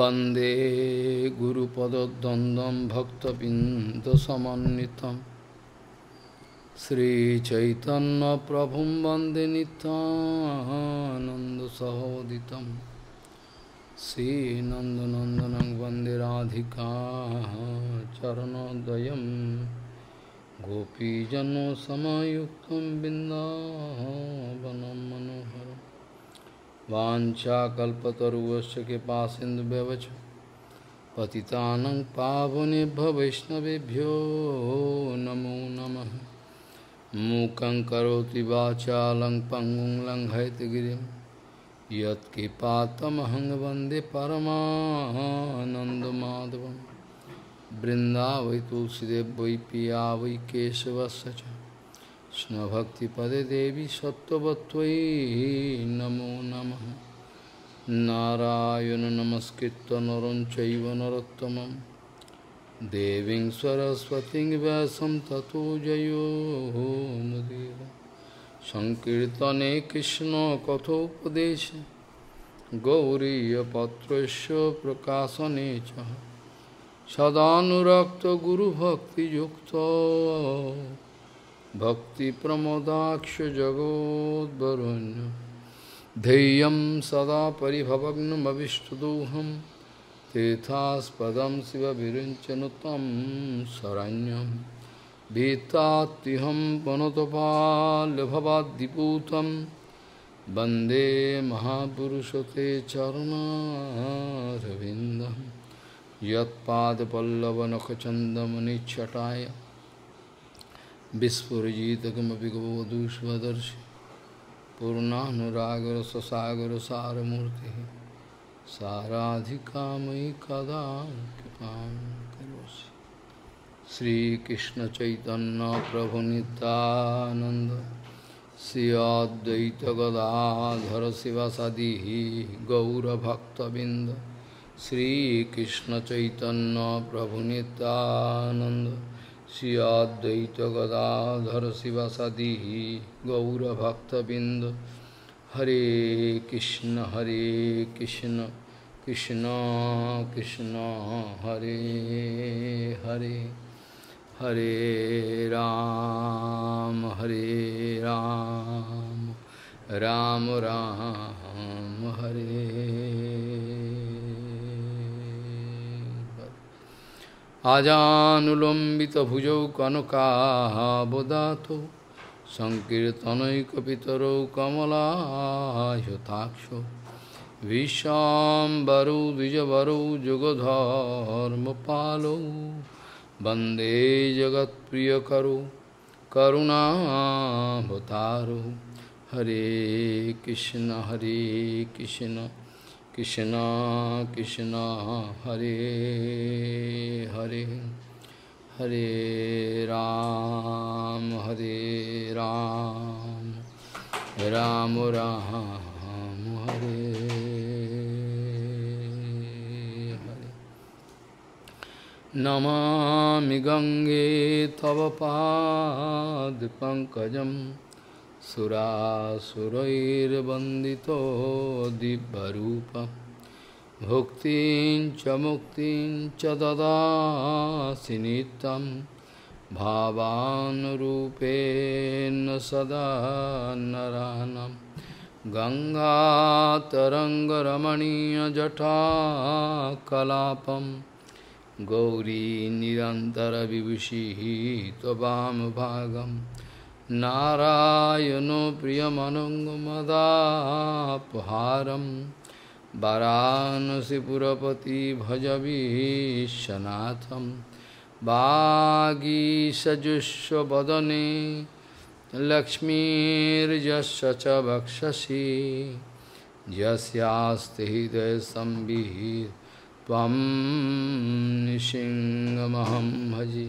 वंदे गुरुपदद्वन्द्वं भक्तबिन्दसमन्वितं। श्रीचैतन्यप्रभुं वंदे नित्यानन्दसहोदितं। श्रीनन्दनन्दनं वंदे राधिका चरणोदयं गोपीजनसमयुक्तं बिन्दावनं मनोहरम् वाञ्छाकल्पतरुवश्च कृपासिन्धुव्यवच पतितानं पावनेभ्य वैष्णवेभ्यो नमो नमः। मूकं करोति वाचालं पङ्गुं लङ्घयतगिरिं यत्कृपातमहं वंदे परमानन्दमाधवं। तुलसीदेव वै पिया वै কৃষ্ণভক্তিপদে দেবী সত্যবত্তয়ী নমো নম। নারায়ণ নমস্কৃত নরম চৈব নরোত্তম দেবী সরস্বতী ব্যাসম ততো জয়োমুদীর সংকীর্তনে কৃষ্ণ কথোপদেশ। গৌরীপত্র প্রকাশনে চ। সদানুরক্ত গুরুভক্তিযুক্ত। भक्तिप्रमोदाक्षजगोद्वरुण्य धैर्यं सदा परिभवग्नमविष्टदोहं। तीर्थास्पदं शिवविरिञ्चनु तं शरण्यं। भीतात्युहं वनतपाल्यभवाद्दिपूतं वंदे महापुरुषते चरणारविन्दं। यत्पादपल्लवनखचन्दमनिच्छटाय। विस्फुजितकमपि गवधूष्वदर्शि पूर्णानुरागरससागरसारमूर्तिः साराधिकामयि कदा कृपां करोसि श्रीकृष्णचैतन्यप्रभुनितानन्द श्री अद्वैतगदाधर शिवसदिः गौरभक्तबिन्द। श्रीकृष्णचैतन्यप्रभुनितानन्द श्री अद्वैत गदाधर शिवसदी गौरभक्तबिंद। हरे कृष्ण हरे कृष्ण कृष्ण कृष्ण, हरे हरे हरे राम हरे राम राम राम, हरे। আজানুলম্বিত আজানুলম্বিতভুজৌ কনকাবদাত সংকীর্তনৈকপিতরৌ কমলাহতাক্ষ বিশ্বাম্বরৌ দ্বিজবরৌ যুগধর্মপালৌ বন্দে জগৎপ্রিয়করৌ করুণাভতারৌ হরে কৃষ্ণ হরে কৃষ্ণ। कृष्ण कृष्ण, हरे हरे हरे राम हरे राम राम राम, हरे हरे। नमामि गङ्गे तव पादपङ्कजं सुरासुरैर्वन्दितो दिव्यरूपं। भुक्तिं च मुक्तिं च ददासि नित्यं। भावानुरूपेण सदा नरानं। गङ्गातरङ्गरमणीयजटाकलापं गौरी निरन्तरविभूषिः त्ववामभागम् नारायणो प्रियमनङ्गमदापहारं वाराणसीपुरपति भजवीशनाथं वागीसजुष्वदने लक्ष्मीर्यस्य च वक्षसि यस्यास्ति हृदयसंविः त्वं निशिङ्गमहं भजे।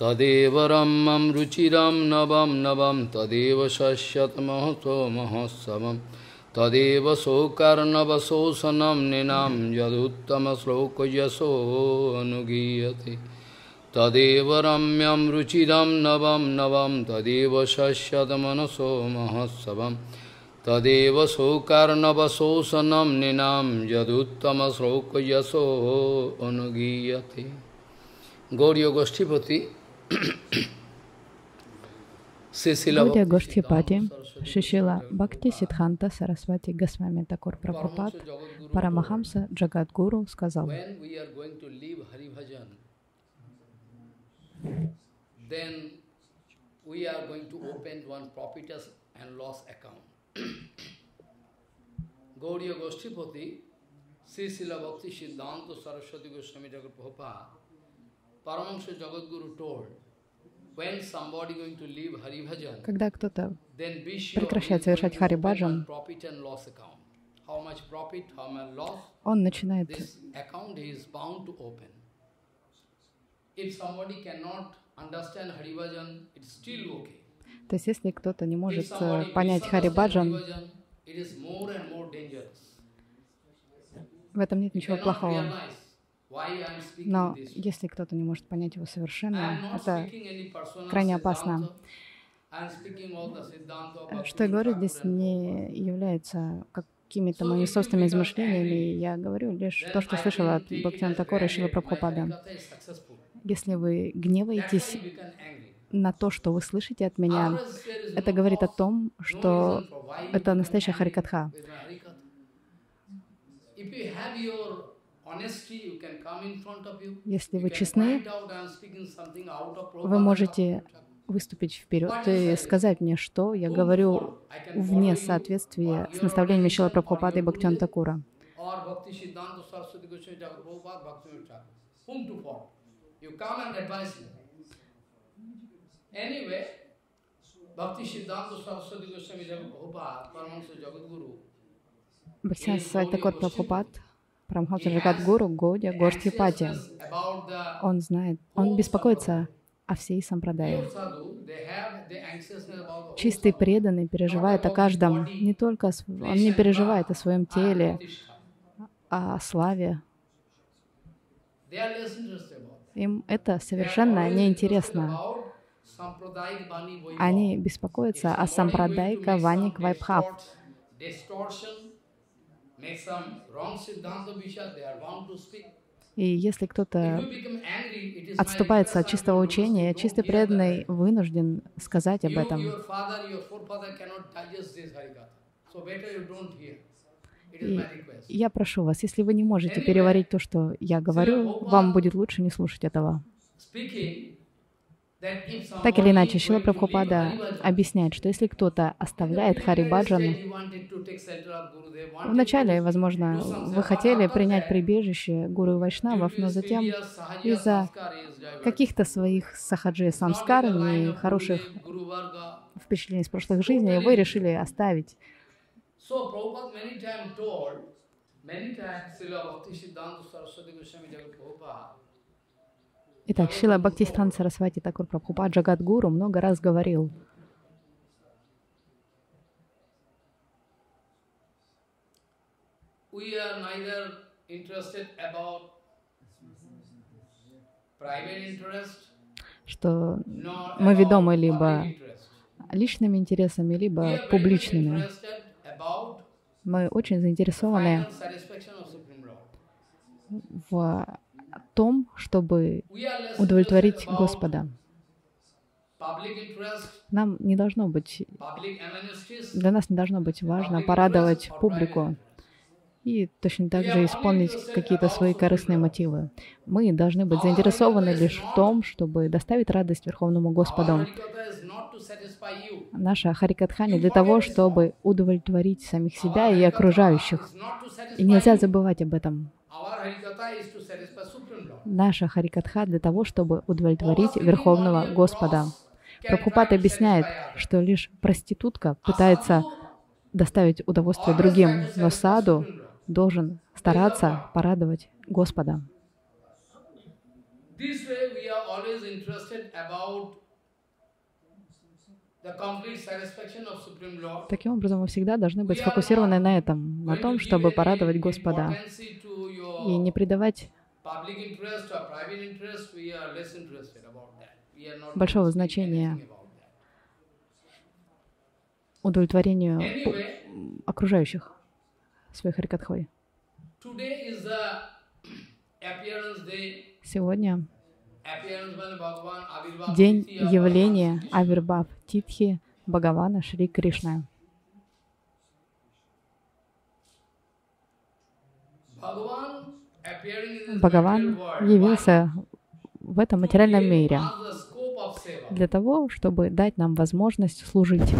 तदेव रम्यं रुचिरं नवं नवं तदेव शस्यतमहतो महोत्सवं। तदेव शोकर्णवशोषणं निनां यदुत्तमश्लोकयशोऽनुगीयते। तदेव रम्यं रुचिरं नवं नवं तदेव शस्यतमनसो महोत्सवं। तदेव शोकर्णवशोषणं निनां यदुत्तमश्लोकयशोऽनुगीयते। Gauriya Goshtipati Гаудия Гоштхипати, Шишила Бхакти Сидханта Сарасвати Госвами Такур Прабхупад, Парамахамса Джагадгуру сказал, then we are going to open one profiters and loss account. Gauriya Goshtipati, Sri Srila Bhakti Siddhanta Saraswati Goswami Thakur Prabhupada, когда кто-то прекращает совершать Хари Баджан, он начинает. То есть, если кто-то не может э, понять Хари misunderstand Hari Баджан, Bhajan, it is more and more dangerous. в этом нет ничего плохого. Но если кто-то не может понять его совершенно, это крайне опасно. Что я говорю здесь не является какими-то моими собственными измышлениями. Я говорю лишь то, что слышала от Бхактина Такора и. My Прабхупада. Если вы гневаетесь на то, что вы слышите от меня, это говорит о том, что это настоящая харикатха. Если вы честны, вы можете выступить вперед и сказать мне, что я говорю вне соответствия с наставлениями Шила Прабхупады и Gurudev, Такура. Anyway, Bhakti Siddhanta Saraswati Goswami Thakur Prabhupada, Paramahansa Jagadguru, Бхактина Такур Прабхупад, Прамхамса Джагадгуру, Годя, Горстхипати. Он знает, он беспокоится о всей сампрадае. Чистый преданный переживает о каждом, не только он не переживает о своем теле, о славе. Им это совершенно неинтересно. Они беспокоятся о сампрадайка Ваник Вайбхав. И если кто-то отступается от чистого учения, чистый преданный вынужден сказать об этом. И я прошу вас, если вы не можете переварить то, что я говорю, вам будет лучше не слушать этого. Speaking, Так или иначе, Шила Прабхупада объясняет, что если кто-то оставляет Хари Баджан, вначале, возможно, вы хотели принять прибежище Гуру и Вайшнавов, но затем из-за каких-то своих сахаджи самскар, нехороших впечатлений из прошлых жизней, вы решили оставить. So Prabhupada many times told, many times Srila Bhakti Siddhanta Saraswati Goswami Thakur Prabhupada, Итак, Шила Бхактистан Сарасвати Такур Прабхупад Джагадгуру много раз говорил, we are neither interested about private interest, что мы ведомы либо личными интересами, либо публичными. Мы очень заинтересованы в том, чтобы удовлетворить Господа. Нам не должно быть, для нас не должно быть важно порадовать публику и точно так же исполнить какие-то свои корыстные мотивы. Мы должны быть заинтересованы лишь в том, чтобы доставить радость Верховному Господу. Наша Харикатха не для того, чтобы удовлетворить самих себя и окружающих. И нельзя забывать об этом. Наша Харикатха для того, чтобы удовлетворить Верховного Господа. Прабхупад объясняет, что лишь проститутка пытается доставить удовольствие другим, но саду должен стараться порадовать Господа. Таким образом, мы всегда должны быть сфокусированы на этом, на том, чтобы порадовать Господа, и не придавать Большого значения удовлетворению окружающих своих рикатхой. today is the appearance day. Сегодня день явления. Авирбав Титхи Бхагавана Шри in this Бхагаван явился в этом материальном мире для того, чтобы дать нам возможность служить.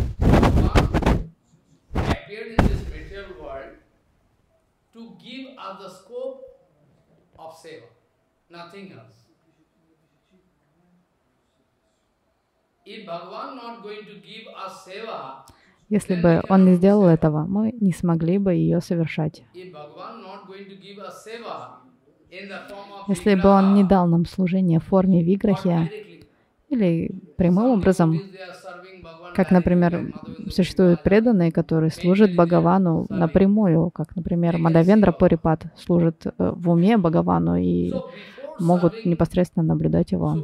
Если бы он не сделал этого, мы не смогли бы ее совершать. Если бы он не дал нам служение в форме виграхи или прямым образом, как, например, существуют преданные, которые служат Бхагавану напрямую, как, например, Мадавендра Пурипат служит э, в уме Бхагавану и могут непосредственно наблюдать его.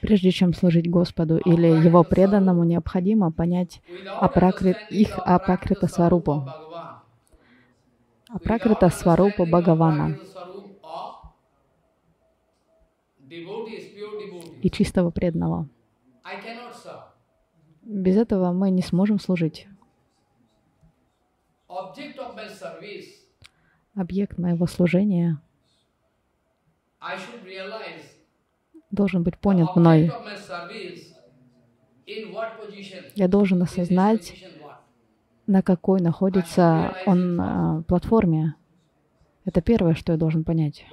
Прежде чем служить Господу или Его преданному, необходимо понять without апракри... understanding их апракрита сварупу. Апракрита сварупу without Бхагавана. и чистого преданного. Без этого мы не сможем служить. Объект моего служения должен быть понят мной. Я должен осознать, на какой находится он э, платформе. Это первое, что я должен понять.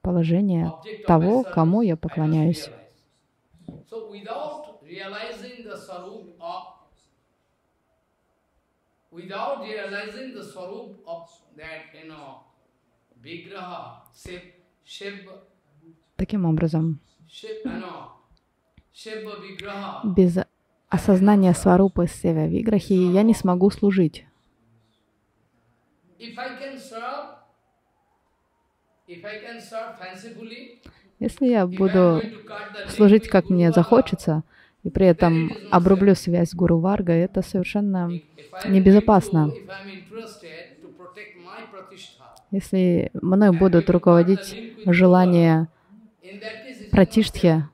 Положение того, кому я поклоняюсь. without realizing the of that, you know, Таким образом, Shiva vigraha, без осознания сварупы севя виграхи я не смогу служить. Если я буду служить как мне захочется, и при этом обрублю связь с Гуру Варга, это совершенно небезопасно. going to- if I am interested to protect my pratishtha, Если мной будут руководить желания пратиштхи,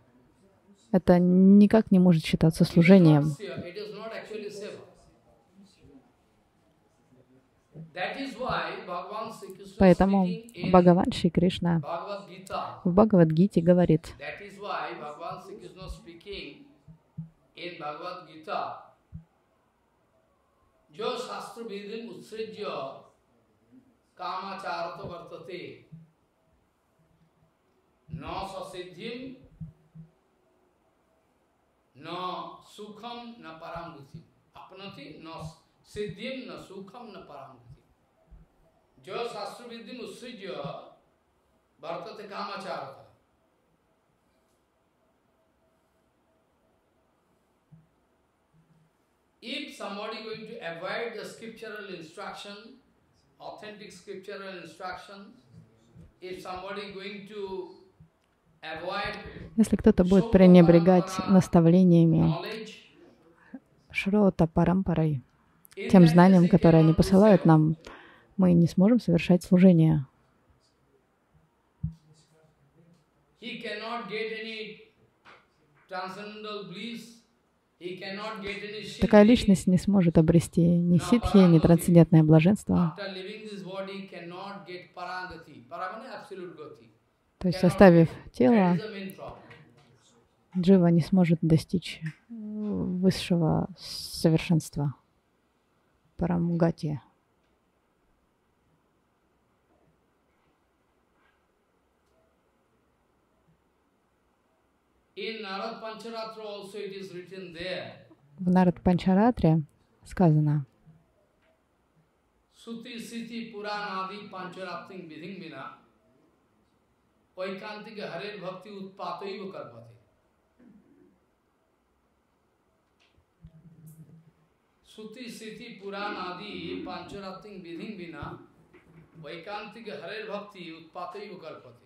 это никак не может считаться служением. Поэтому Бхагаван Шри Кришна в Бхагавадгите говорит, why Bhagavan कामाचार तो वर्तते। न सिद्धि न सुखम न परामृति अपनति न सिद्धि, न सुखम न परामृति जो शास्त्र विद्धि उत्सृज वर्तते कामाचार If somebody going to avoid the scriptural instruction authentic scriptural instruction, if somebody going to avoid если кто-то будет пренебрегать наставлениями Шрота Парампарой, тем знанием, которое они посылают нам, мы не сможем совершать служение. He cannot get any transcendental bliss. He cannot get any Такая личность не сможет обрести ни ситхи, ни трансцендентное блаженство. То есть, оставив тело. Джива не сможет достичь э, высшего совершенства. Парамгати. В Нарад Панчаратре сказано, Suti Siti Puranadi Pancharapting Vidhing Vina Vaikantika Harer Bhakti Utpataiva Karpati. Suti Siti Puranadi Pancharapting Vidhing Vina Vaikantika Harer Bhakti Utpataiva Karpati.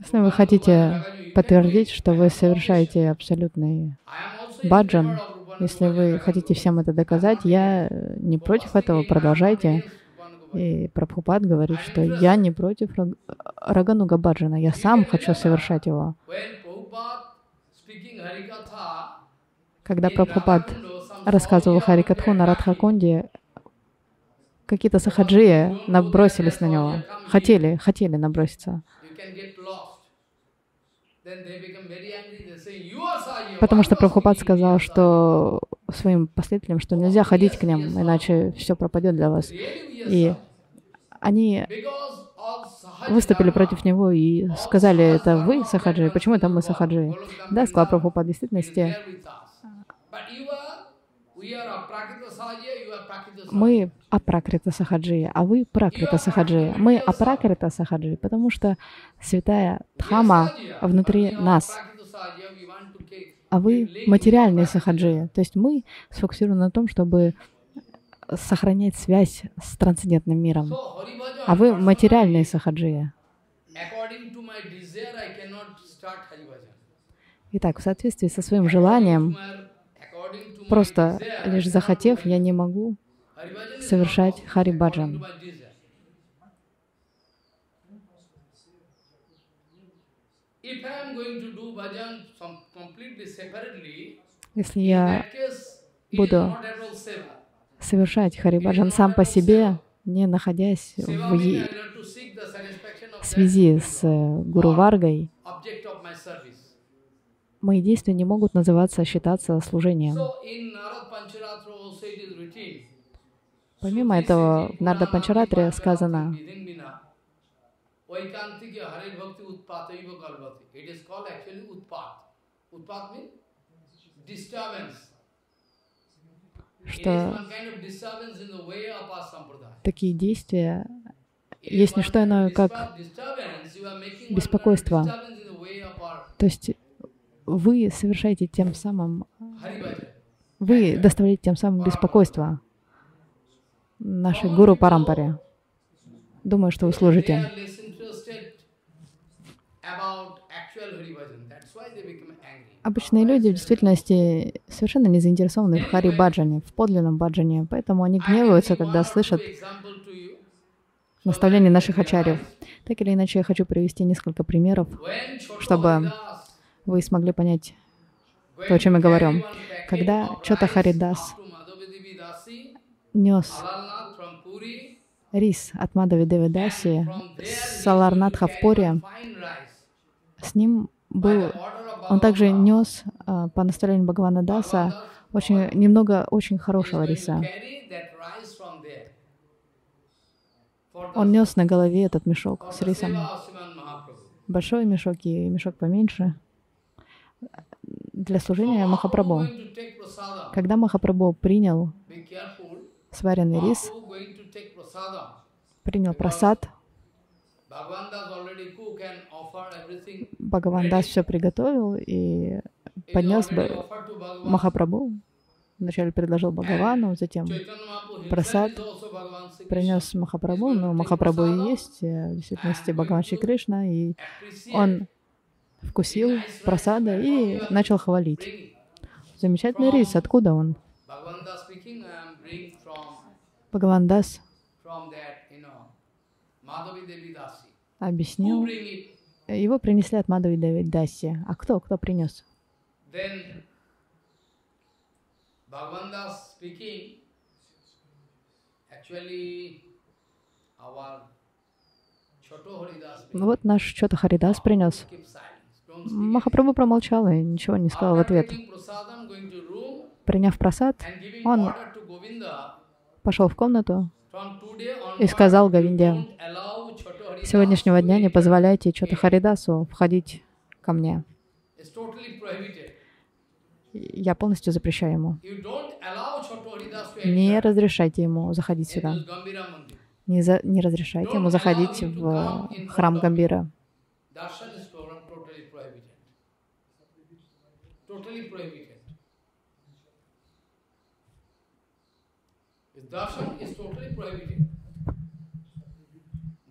если вы хотите подтвердить, что вы совершаете абсолютный баджан, если вы хотите всем это доказать, я не против этого, продолжайте. И Прабхупад говорит, что я не против Раг- Рагануга Баджана, я сам хочу совершать его. Когда Прабхупад рассказывал Харикатху на Радхакунде, какие-то сахаджии набросились на него, хотели, хотели наброситься. Потому что Прабхупад сказал, что своим последователям, что нельзя ходить к ним, иначе все пропадет для вас. И они выступили против него и сказали, это вы сахаджи, почему это мы сахаджи? Да, сказал Прабхупад, в действительности мы апракрита сахаджи, а вы пракрита сахаджи. Мы апракрита сахаджи, потому что святая Дхама внутри нас, а вы материальные сахаджи. То есть мы сфокусированы на том, чтобы сохранять связь с трансцендентным миром. А вы материальные сахаджи. according to my desire, I cannot start Haribhajan. Итак, в соответствии со своим желанием, просто лишь захотев, я не могу совершать харибаджан. Если я буду совершать харибаджан сам по себе, не находясь в е- связи с э, Гуру Варгой, object of my service. Мои действия не могут называться, считаться служением. Помимо этого, в Нарда Панчаратре сказано, что такие действия есть не что иное, как беспокойство. То есть вы совершаете тем самым, вы доставляете тем самым беспокойство нашей Гуру Парампаре. Думаю, что вы служите. Обычные люди в действительности совершенно не заинтересованы в хари баджане, в подлинном баджане, поэтому они гневаются, когда слышат наставления наших ачарьев. Так или иначе, я хочу привести несколько примеров, чтобы вы смогли понять то, о чем one packet Когда Чота Харидас нес рис от Мадави Девидаси Саларнатха в Пуре, с ним был, он также нес а, по наставлению Бхагавана Даса очень немного очень хорошего риса. Он нес на голове этот мешок с рисом. Большой мешок и мешок поменьше для служения Махапрабху. Когда Махапрабху принял сваренный рис, принял просад. Бхагаван Дас все приготовил и поднес бы. Махапрабху. Вначале предложил Бхагавану, затем просад принес Махапрабху, но Махапрабху и есть э, в действительности Бхагаван Кришна, и он вкусил просада и начал хвалить. Замечательный рис, откуда он? Bhagavan Das speaking, I am bring from, Бхагаван Дас from that, you know, Madhavi Devi Dasi. Who объяснил, его принесли от Мадави Давид Даси. А кто? Кто принес? Вот наш что-то Харидас принес. Махапрабху промолчал и ничего не сказал в ответ. Приняв просад, он пошел в комнату и сказал Говинде, с сегодняшнего дня не позволяйте что-то Харидасу входить ко мне. Я полностью запрещаю ему. Не разрешайте ему заходить сюда. Не, за, не разрешайте ему заходить в храм Гамбира. Darshan is totally prohibited.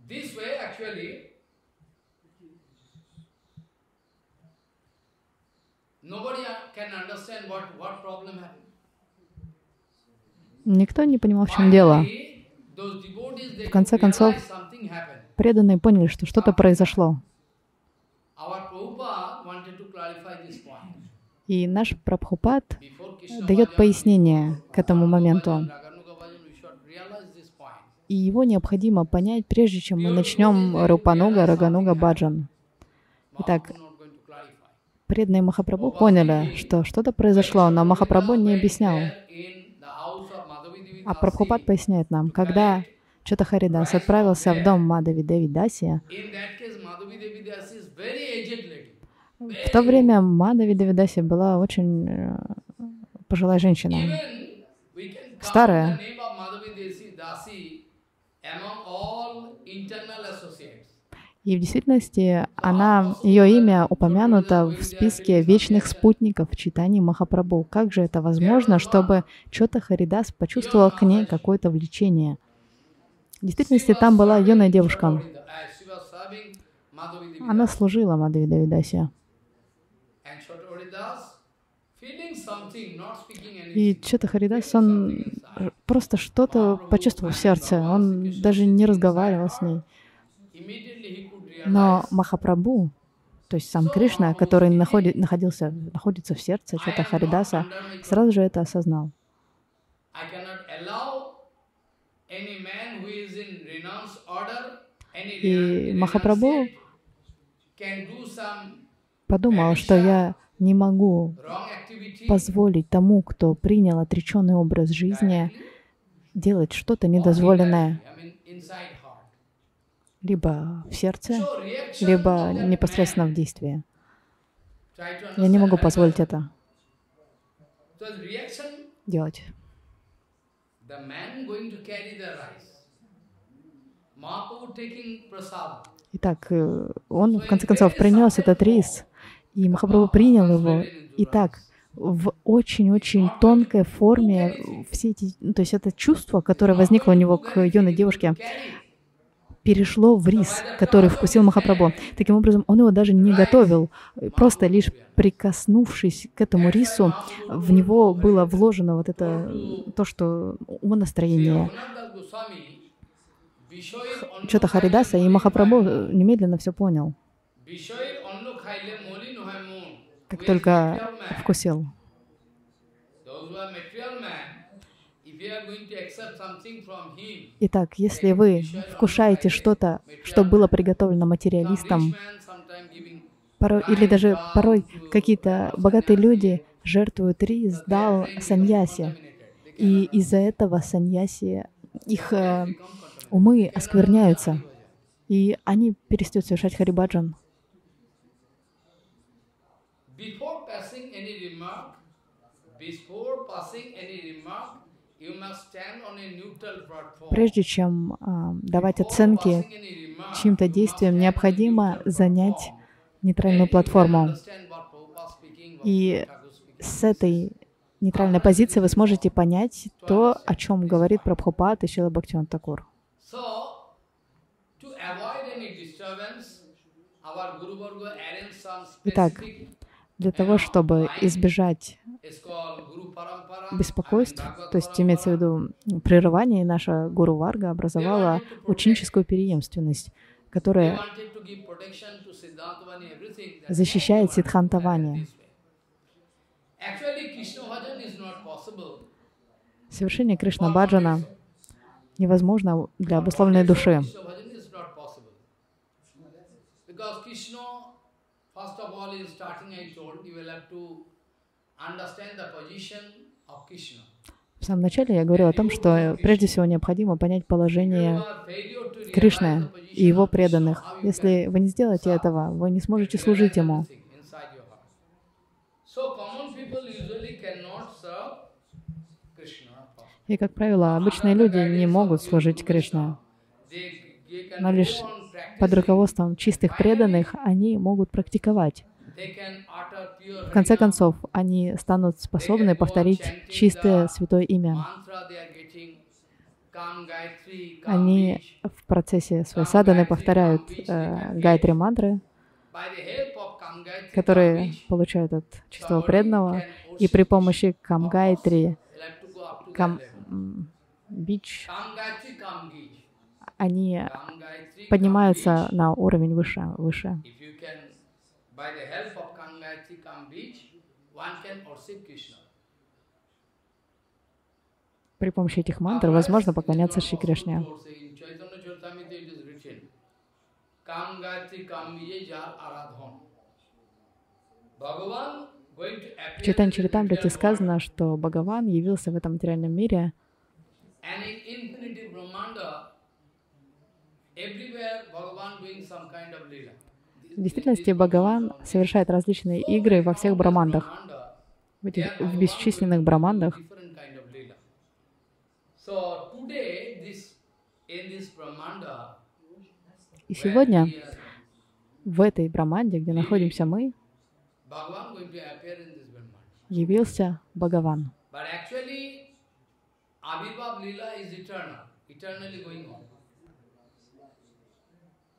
This way, actually, nobody can understand what, what problem happened. Никто не понимал, в чем дело. В конце концов, преданные поняли, что что-то произошло. И наш Прабхупад дает пояснение к этому моменту. И его необходимо понять, прежде чем мы начнем Рупануга, Рагануга, Баджан. Итак, преданные Махапрабху поняли, что что-то произошло, но Махапрабху не объяснял. А Прабхупад поясняет нам, когда Чата Харидас отправился в дом Мадави Деви Даси, в то время Мадави Деви Даси была очень э, пожилая женщина, старая. И в действительности она, ее имя упомянуто в списке вечных спутников в читании Махапрабху. Как же это возможно, чтобы Чота Харидас почувствовал к ней какое-то влечение? В действительности там была юная девушка. Она служила Мадхави Давидасе. И Чота Харидас, он просто что-то почувствовал в сердце. Он даже не разговаривал с ней. Но Махапрабху, то есть сам Кришна, который находи, находился, находится в сердце Чата Харидаса, сразу же это осознал. И Махапрабху подумал, что я не могу позволить тому, кто принял отреченный образ жизни, делать что-то недозволенное либо в сердце, либо непосредственно в действии. Я не могу позволить это делать. Итак, э, он в конце концов принес этот рис, и Махапрабху принял его. Итак, в очень-очень тонкой форме все эти, ну, то есть это чувство, которое возникло у него к юной девушке, перешло в рис, который вкусил Махапрабху. Таким образом, он его даже не готовил, просто лишь прикоснувшись к этому рису, в него было вложено вот это, то, что умонастроение. Что-то Харидаса, и Махапрабху немедленно все понял. Как только вкусил. Итак, если вы вкушаете что-то, что было приготовлено материалистом, порой, или даже порой какие-то богатые люди жертвуют рис, дал саньяси, и из-за этого саньяси, их э, умы оскверняются, и они перестают совершать харибаджан. Before passing any remark, before passing any remark, Прежде чем э, давать оценки чьим-то действиям, необходимо занять нейтральную платформу. И с этой нейтральной позиции вы сможете понять то, о чем говорит Прабхупад и Шила Бхактиван Такур. Итак, для того, чтобы избежать беспокойств, то есть имеется в виду прерывание, наша Гуру Варга образовала ученическую преемственность, которая защищает Сидхантавани. Совершение Кришна Баджана невозможно для обусловленной души. First of all, in starting I told, you will have to understand the position of Krishna. В самом начале я говорил о том, что прежде всего необходимо понять положение Кришны и его преданных. Если вы не сделаете этого, вы не сможете служить ему. И, как правило, обычные люди не могут служить Кришне, но лишь под руководством чистых преданных они могут практиковать. В конце концов, они станут способны повторить чистое святое имя. Они в процессе своей садханы повторяют э, гайтри мантры, которые получают от чистого преданного, и при помощи камгайтри, кам, бич, они поднимаются на уровень выше. выше. При помощи этих мантр возможно поклоняться Шри Кришне. В Читан Чаритамрите сказано, что Бхагаван явился в этом материальном мире в действительности Бхагаван совершает различные игры во всех брамандах, в, этих, в бесчисленных брамандах. И сегодня в этой браманде, где находимся мы, явился Бхагаван.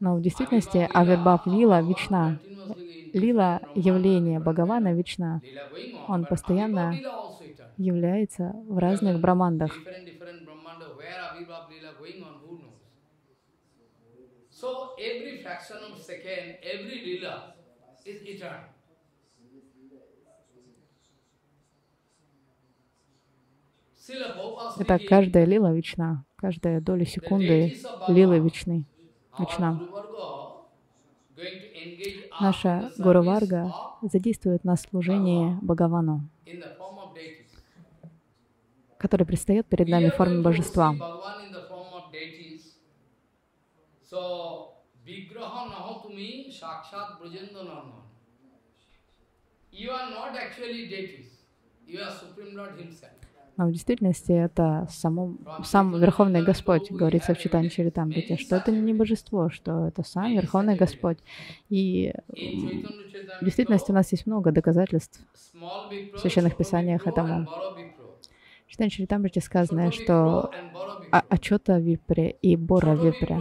Но в действительности Авирбав Лила вечна. Лила явление Бхагавана вечна. Он постоянно является в разных брамандах. Итак, каждая лила вечна, каждая доля секунды лилы вечны вечна. Наша Гуру Варга задействует нас в служении Бхагавану, который предстает перед нами в форме божества. You are not actually deities. You are Supreme Lord Himself. Но в действительности это само, сам Верховный Господь, говорится в читании Чаритамрите, что это не божество, что это сам Верховный Господь. И в действительности у нас есть много доказательств в священных писаниях этому. В читании Чаритамрите сказано, что Ачота Випре и Бора Випре.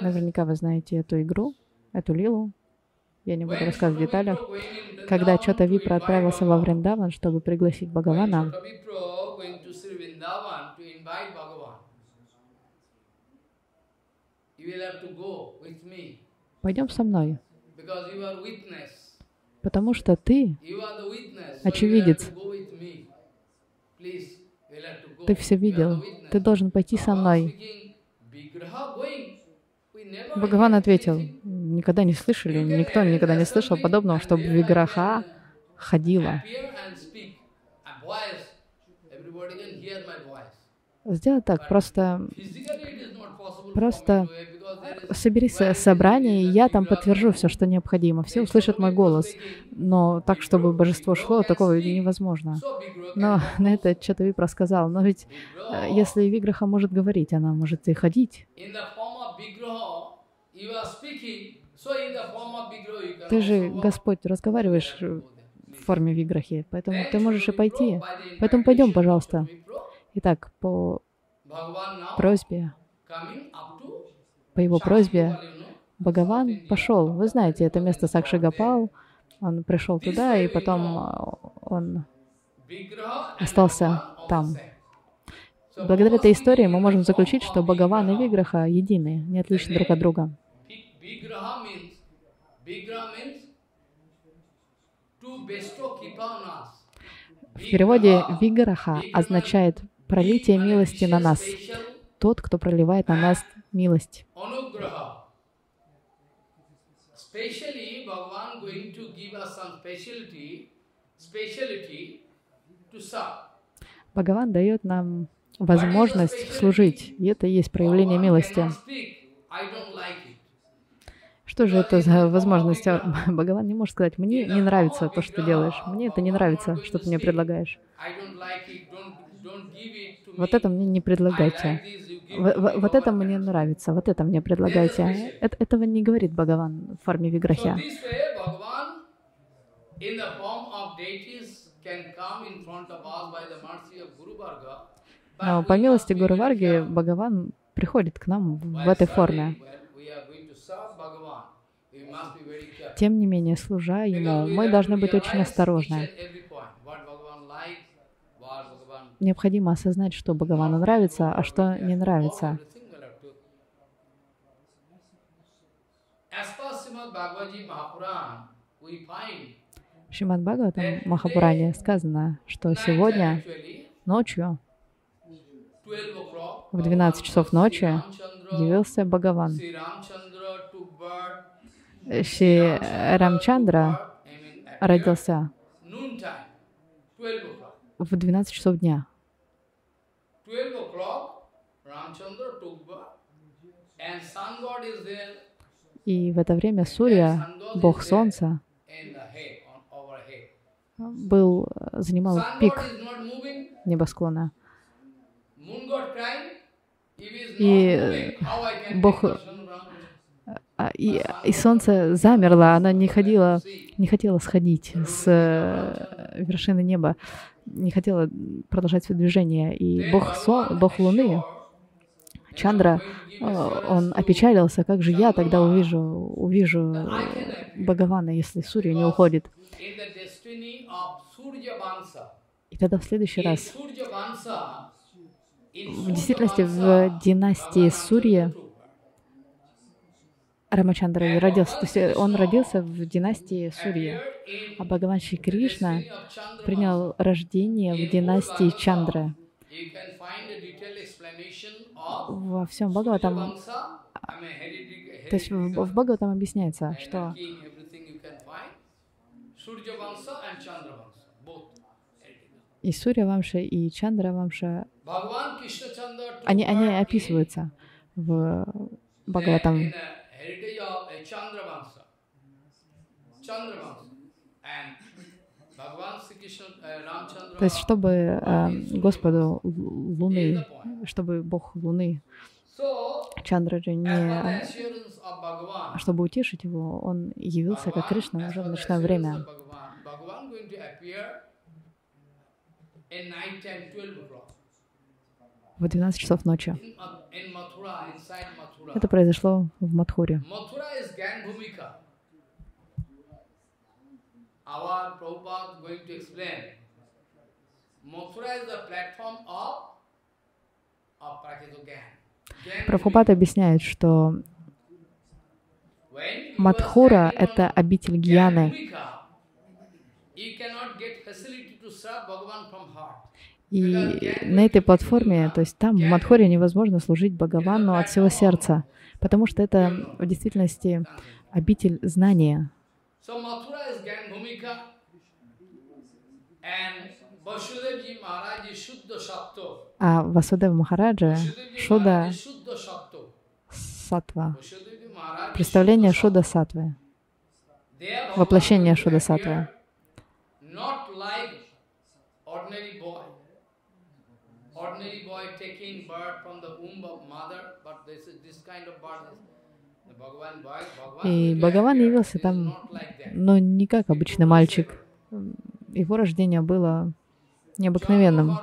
Наверняка вы знаете эту игру, эту лилу. Я не буду рассказывать в деталях. Когда Чота Випра отправился во Вриндаван, чтобы пригласить Бхагавана, пойдем со мной, потому что ты очевидец. Ты все видел. Ты должен пойти со мной. Бхагаван ответил, никогда не слышали, никто никогда не слышал подобного, чтобы Виграха ходила. Сделать так, просто, просто собери собрание, и я там подтвержу все, что необходимо. Все услышат мой голос. Но так, чтобы божество шло, такого невозможно. Но на это что-то Випра сказал. Но ведь э, если Виграха может говорить, она может и ходить. Ты же, Господь, разговариваешь в форме виграхи, поэтому ты можешь и пойти. Поэтому пойдем, пожалуйста. Итак, по просьбе, по его просьбе, Бхагаван пошел. Вы знаете, это место Сакшигапал. Он пришел туда, и потом а, он остался там. Благодаря этой истории мы можем заключить, что Бхагаван и Виграха едины, не отличны друг от друга. Vigraha means, Vigraha means to bestow kripa on us. В переводе «виграха» означает «пролитие милости на нас», тот, кто проливает на нас милость. Бхагаван дает нам возможность служить, и это и есть проявление милости. Что же это за возможность? А, Бхагаван не может сказать, мне не нравится то, что ты делаешь. Мне это не нравится, что ты мне предлагаешь. Вот это мне не предлагайте. Вот это мне нравится, вот это мне предлагайте. Это, этого не говорит Бхагаван в форме виграхи. Но по милости Гуру Варги Бхагаван приходит к нам в этой форме. Тем не менее, служа Ему, мы должны быть очень осторожны. Необходимо осознать, что Бхагавану нравится, а что не нравится. В Шримад Бхагаватам Махапуране сказано, что сегодня ночью в 12 часов ночи явился Бхагаван. Шри Рамчандра родился в 12 часов дня. И в это время Сурья, бог солнца, был, занимал пик небосклона. И Бог и, и солнце замерло, она не ходила, не хотела сходить с э, вершины неба, не хотела продолжать свое движение. И Бог, Сол, Бог Луны, Чандра, э, он опечалился, как же я тогда увижу, увижу Бхагавана, если Сурья не уходит. И тогда в следующий раз, в действительности, в династии Сурья, Рамачандра родился. То есть он родился в династии Сурья. А Бхагаван Шри Кришна принял рождение в династии Чандры. Во всем Бхагаватам, то есть в, в Бхагаватам объясняется, что и Сурья Вамша, и Чандра Вамша, они, они описываются в Бхагаватам. То есть, чтобы э, Господу Луны, чтобы Бог Луны, Чандраджи не... Чтобы утешить его, он явился как Кришна уже в ночное время. В 12 часов ночи. Это произошло в Мадхуре. Прабхупад объясняет, что Мадхура — это обитель гьяны. И на этой платформе, то есть там, в Мадхуре, невозможно служить Бхагавану от всего сердца, потому что это в действительности обитель знания. А Васудев Махараджа Шуда Сатва. Представление Шуда Сатвы. Воплощение Шуда Сатвы. И Бхагаван явился там, но не как обычный мальчик. Его рождение было необыкновенным.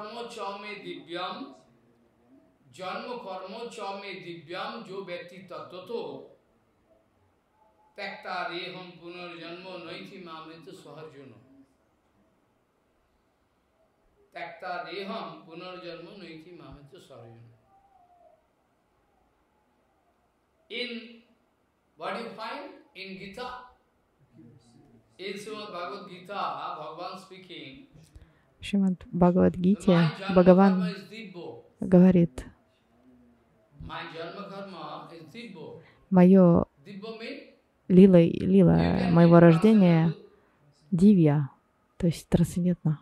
In what you find in Gita, in Srimad Bhagavad Gita, Bhagavan speaking, Шримад Бхагавадгите Бхагаван говорит, мое лила, лила моего рождения дивья, то есть трансцендентно.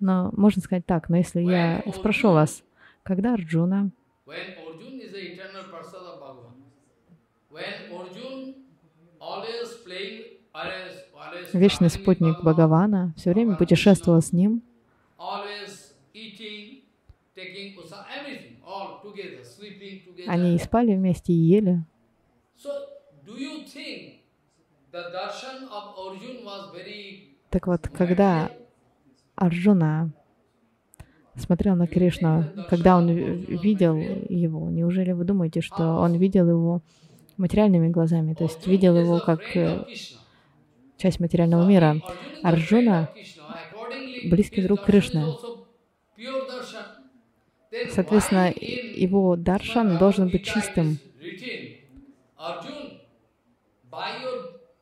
Но можно сказать так, но если я спрошу вас, когда Арджуна вечный спутник Бхагавана, все время путешествовал с ним, они и спали вместе, и ели. Так вот, когда Арджуна смотрел на Кришну, когда он видел его, неужели вы думаете, что он видел его материальными глазами, то есть видел его как э, часть материального мира? Арджуна — близкий друг Кришны. Соответственно, его даршан должен быть чистым.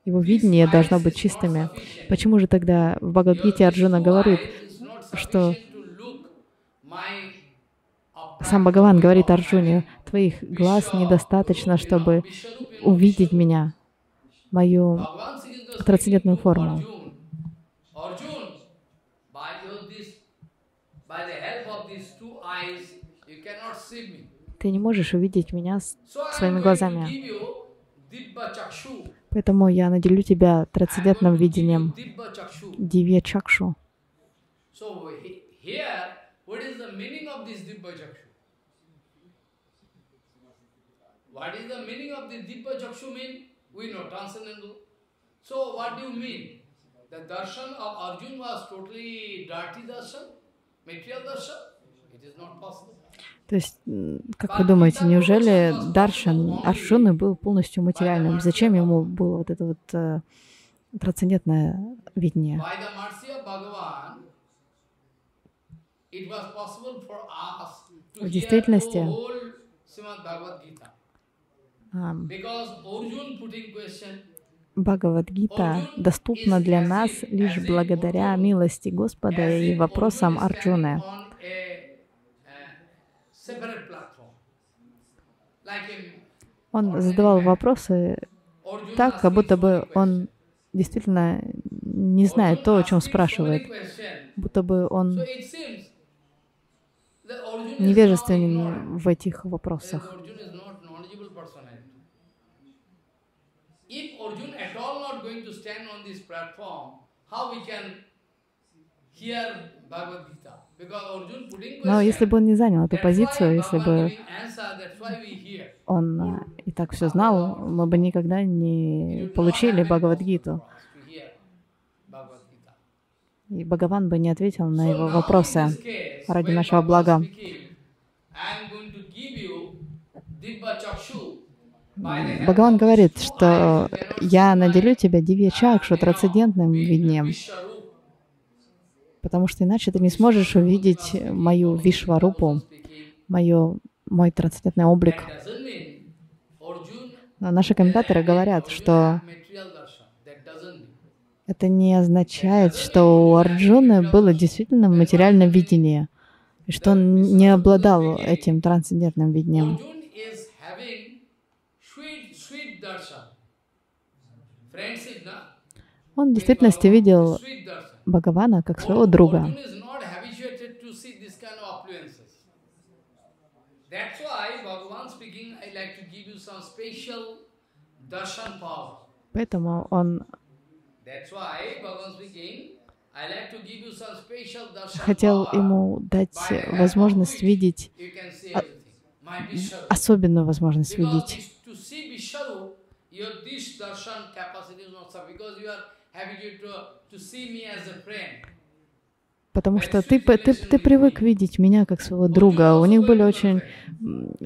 Его видение должно быть чистыми. Почему же тогда в Бхагавадгите Арджуна говорит, что сам Бхагаван говорит Арджуне, твоих глаз недостаточно, чтобы увидеть меня, мою трансцендентную форму. Ты не можешь увидеть меня своими глазами. Поэтому я наделю тебя трансцендентным видением, дивья чакшу. What is the meaning of this Dibba Chakshu mean? We know, transcendental. So what do you mean? The darshan of Arjun was totally dirty darshan? Material darshan? It is not possible. То есть, как вы думаете, неужели Даршан Аршуны был полностью материальным? Зачем ему было вот это вот э, трансцендентное видение? В действительности, Бхагавадгита доступна для нас лишь благодаря милости Господа и вопросам Арджуны. Он задавал вопросы так, как будто бы он действительно не знает то, о чем спрашивает, будто бы он невежественен в этих вопросах. Но если бы он не занял эту позицию, если бы он э, и так все знал, мы бы никогда не получили Бхагавадгиту. И Бхагаван бы не ответил на его вопросы ради нашего блага. Бхагаван говорит, что я наделю тебя дивья чакшу, трансцендентным видением, потому что иначе ты не сможешь увидеть мою вишварупу, мою, мой трансцендентный облик. Но наши комментаторы говорят, что это не означает, что у Арджуны было действительно материальное видение, и что он не обладал этим трансцендентным видением. Он в действительности видел Бхагавана как своего друга. Поэтому он хотел ему дать возможность видеть, особенную возможность видеть. Потому что ты, ты, ты привык видеть меня как своего друга. У них были очень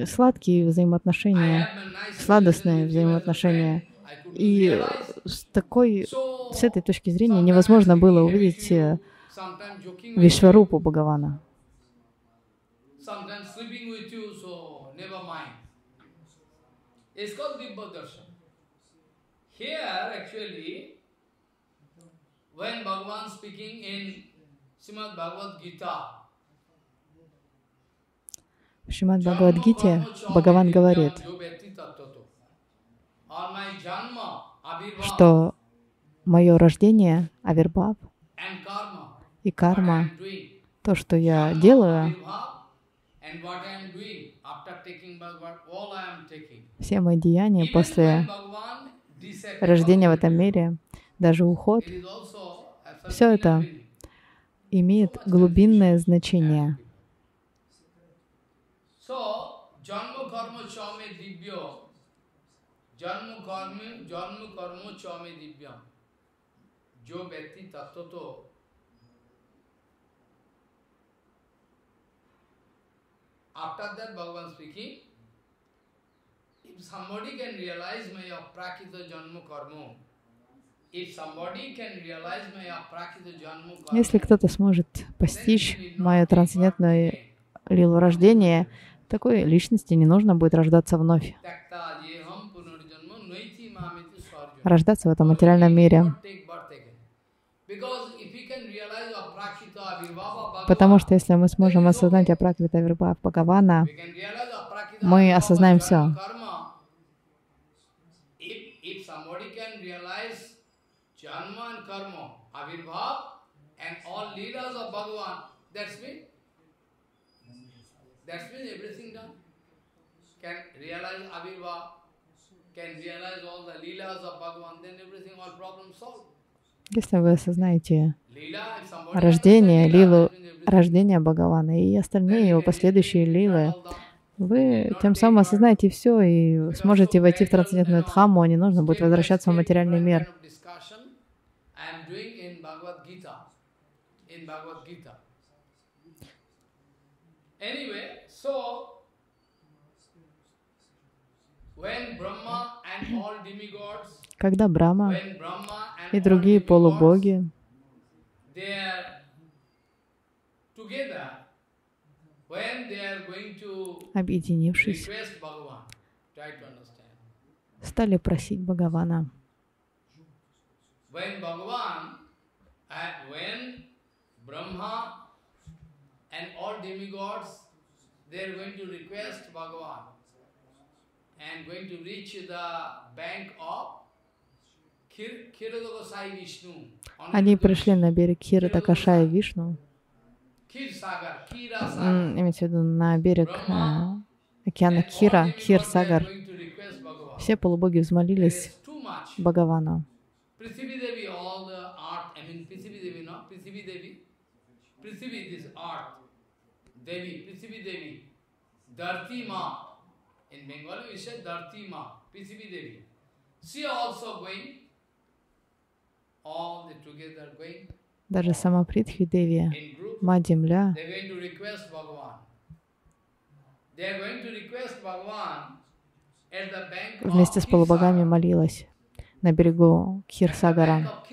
сладкие взаимоотношения, сладостные взаимоотношения. И с такой, с этой точки зрения невозможно было увидеть э, Вишварупу Бхагавана. When Bhagavan speaking in Srimad Bhagavad Gita, в Шримад Бхагавадгите Бхагаван говорит, что мое рождение, Авербав. И карма, то, что я делаю, Все мои деяния после рождения в этом мире, даже уход, все это имеет глубинное значение. Janma karma, janma karma chame divyam. Jo vyakti tattvato After that, Bhagavan speaking, if somebody can realize my aprakita janma karma, Если кто-то сможет постичь мое трансцендентное лилу рождения, такой личности не нужно будет рождаться вновь рождаться в этом материальном мире. Потому что если мы сможем осознать Апраквита Вирбхав Бхагавана, мы осознаем все. karma. If, if somebody can realize janma and karma, avirbhav and all leelas of Bhagavan, that's mean, that's mean everything done. Can realize avirbhav, Если вы осознаете рождение, лилу, рождение Бхагавана и остальные его последующие лилы, вы тем самым осознаете все и сможете войти в трансцендентную дхамму, а не нужно будет возвращаться в материальный мир. I am doing in Bhagavad Gita. In Bhagavad Gita. Anyway, so when Brahma and all demigods, Когда Брахма и другие полубоги объединившись, стали просить Бхагавана. Brahma and all demigods, they are going to request Bhagavan and going to reach the bank of Они пришли на берег Хира Такашая Вишну, имеется в виду на берег э, океана Кира, Кир Сагар. Все полубоги взмолились. Бхагавану. Devi, Prithvi. Devi, Devi. Dharti Ma. In Bengali we say Dharti Ma, Prithvi Devi. She also going, all the together going Даже сама Притхви Деви. Мать Земля, They're going to request Bhagavan. They're going to request Bhagavan at the bank of вместе с полубогами молилась на берегу Кхир-Сагара.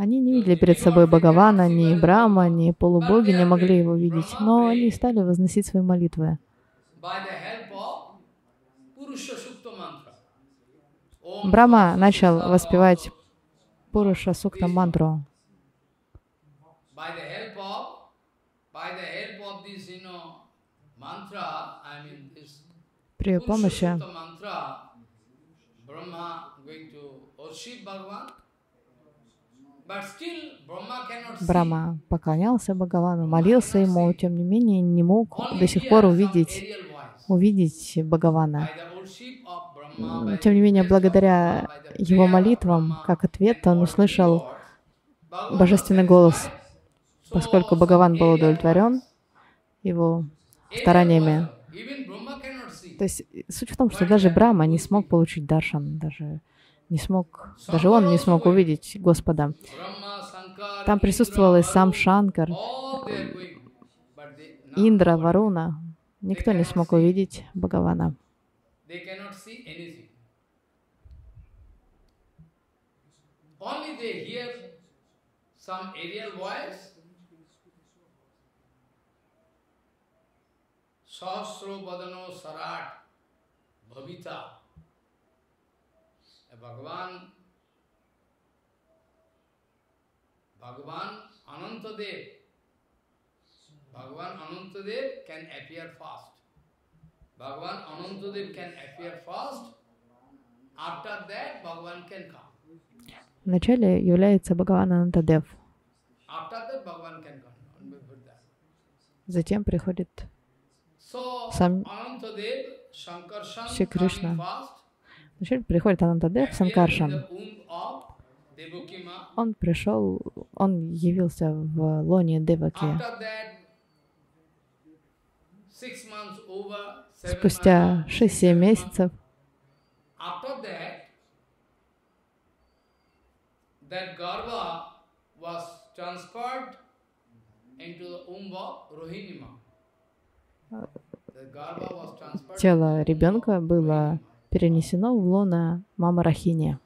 Они не видели перед собой Бхагавана, ни Брахма, ни полубоги не могли его видеть, но они стали возносить свои молитвы. Sva начал воспевать Пуруша Сукта мантру. При помощи Брахма поклонялся Бхагавану, молился ему, тем не менее не мог до сих пор увидеть, увидеть Бхагавана. Тем не менее, благодаря его молитвам, как ответ, он услышал божественный голос. Поскольку Бхагаван был удовлетворен его стараниями. То есть суть в том, что даже Брахма не смог получить даршан, даже не смог, даже он не смог увидеть Господа. Там присутствовал и сам Шанкар, Индра, Варуна. Никто не смог увидеть Бхагавана. Only they hear some aerial voice. Sahasro Badano Sarat Bhavita. Bhagavan, Bhagavan Anantadev, Bhagavan Anantadev can appear fast. Bhagavan Anantadev can appear first. After that, Bhagavan can come. Вначале является Бхагаван Анантадев. Затем приходит Сам Anantadev, Shankarshan Shri Krishna. coming first, Вначале приходит Анантадев Санкаршан. Он пришел, он явился в лоне Деваки. Спустя months, 6-7 seven months. месяцев тело ребенка было. Перенесено в лоно Мама Рахини.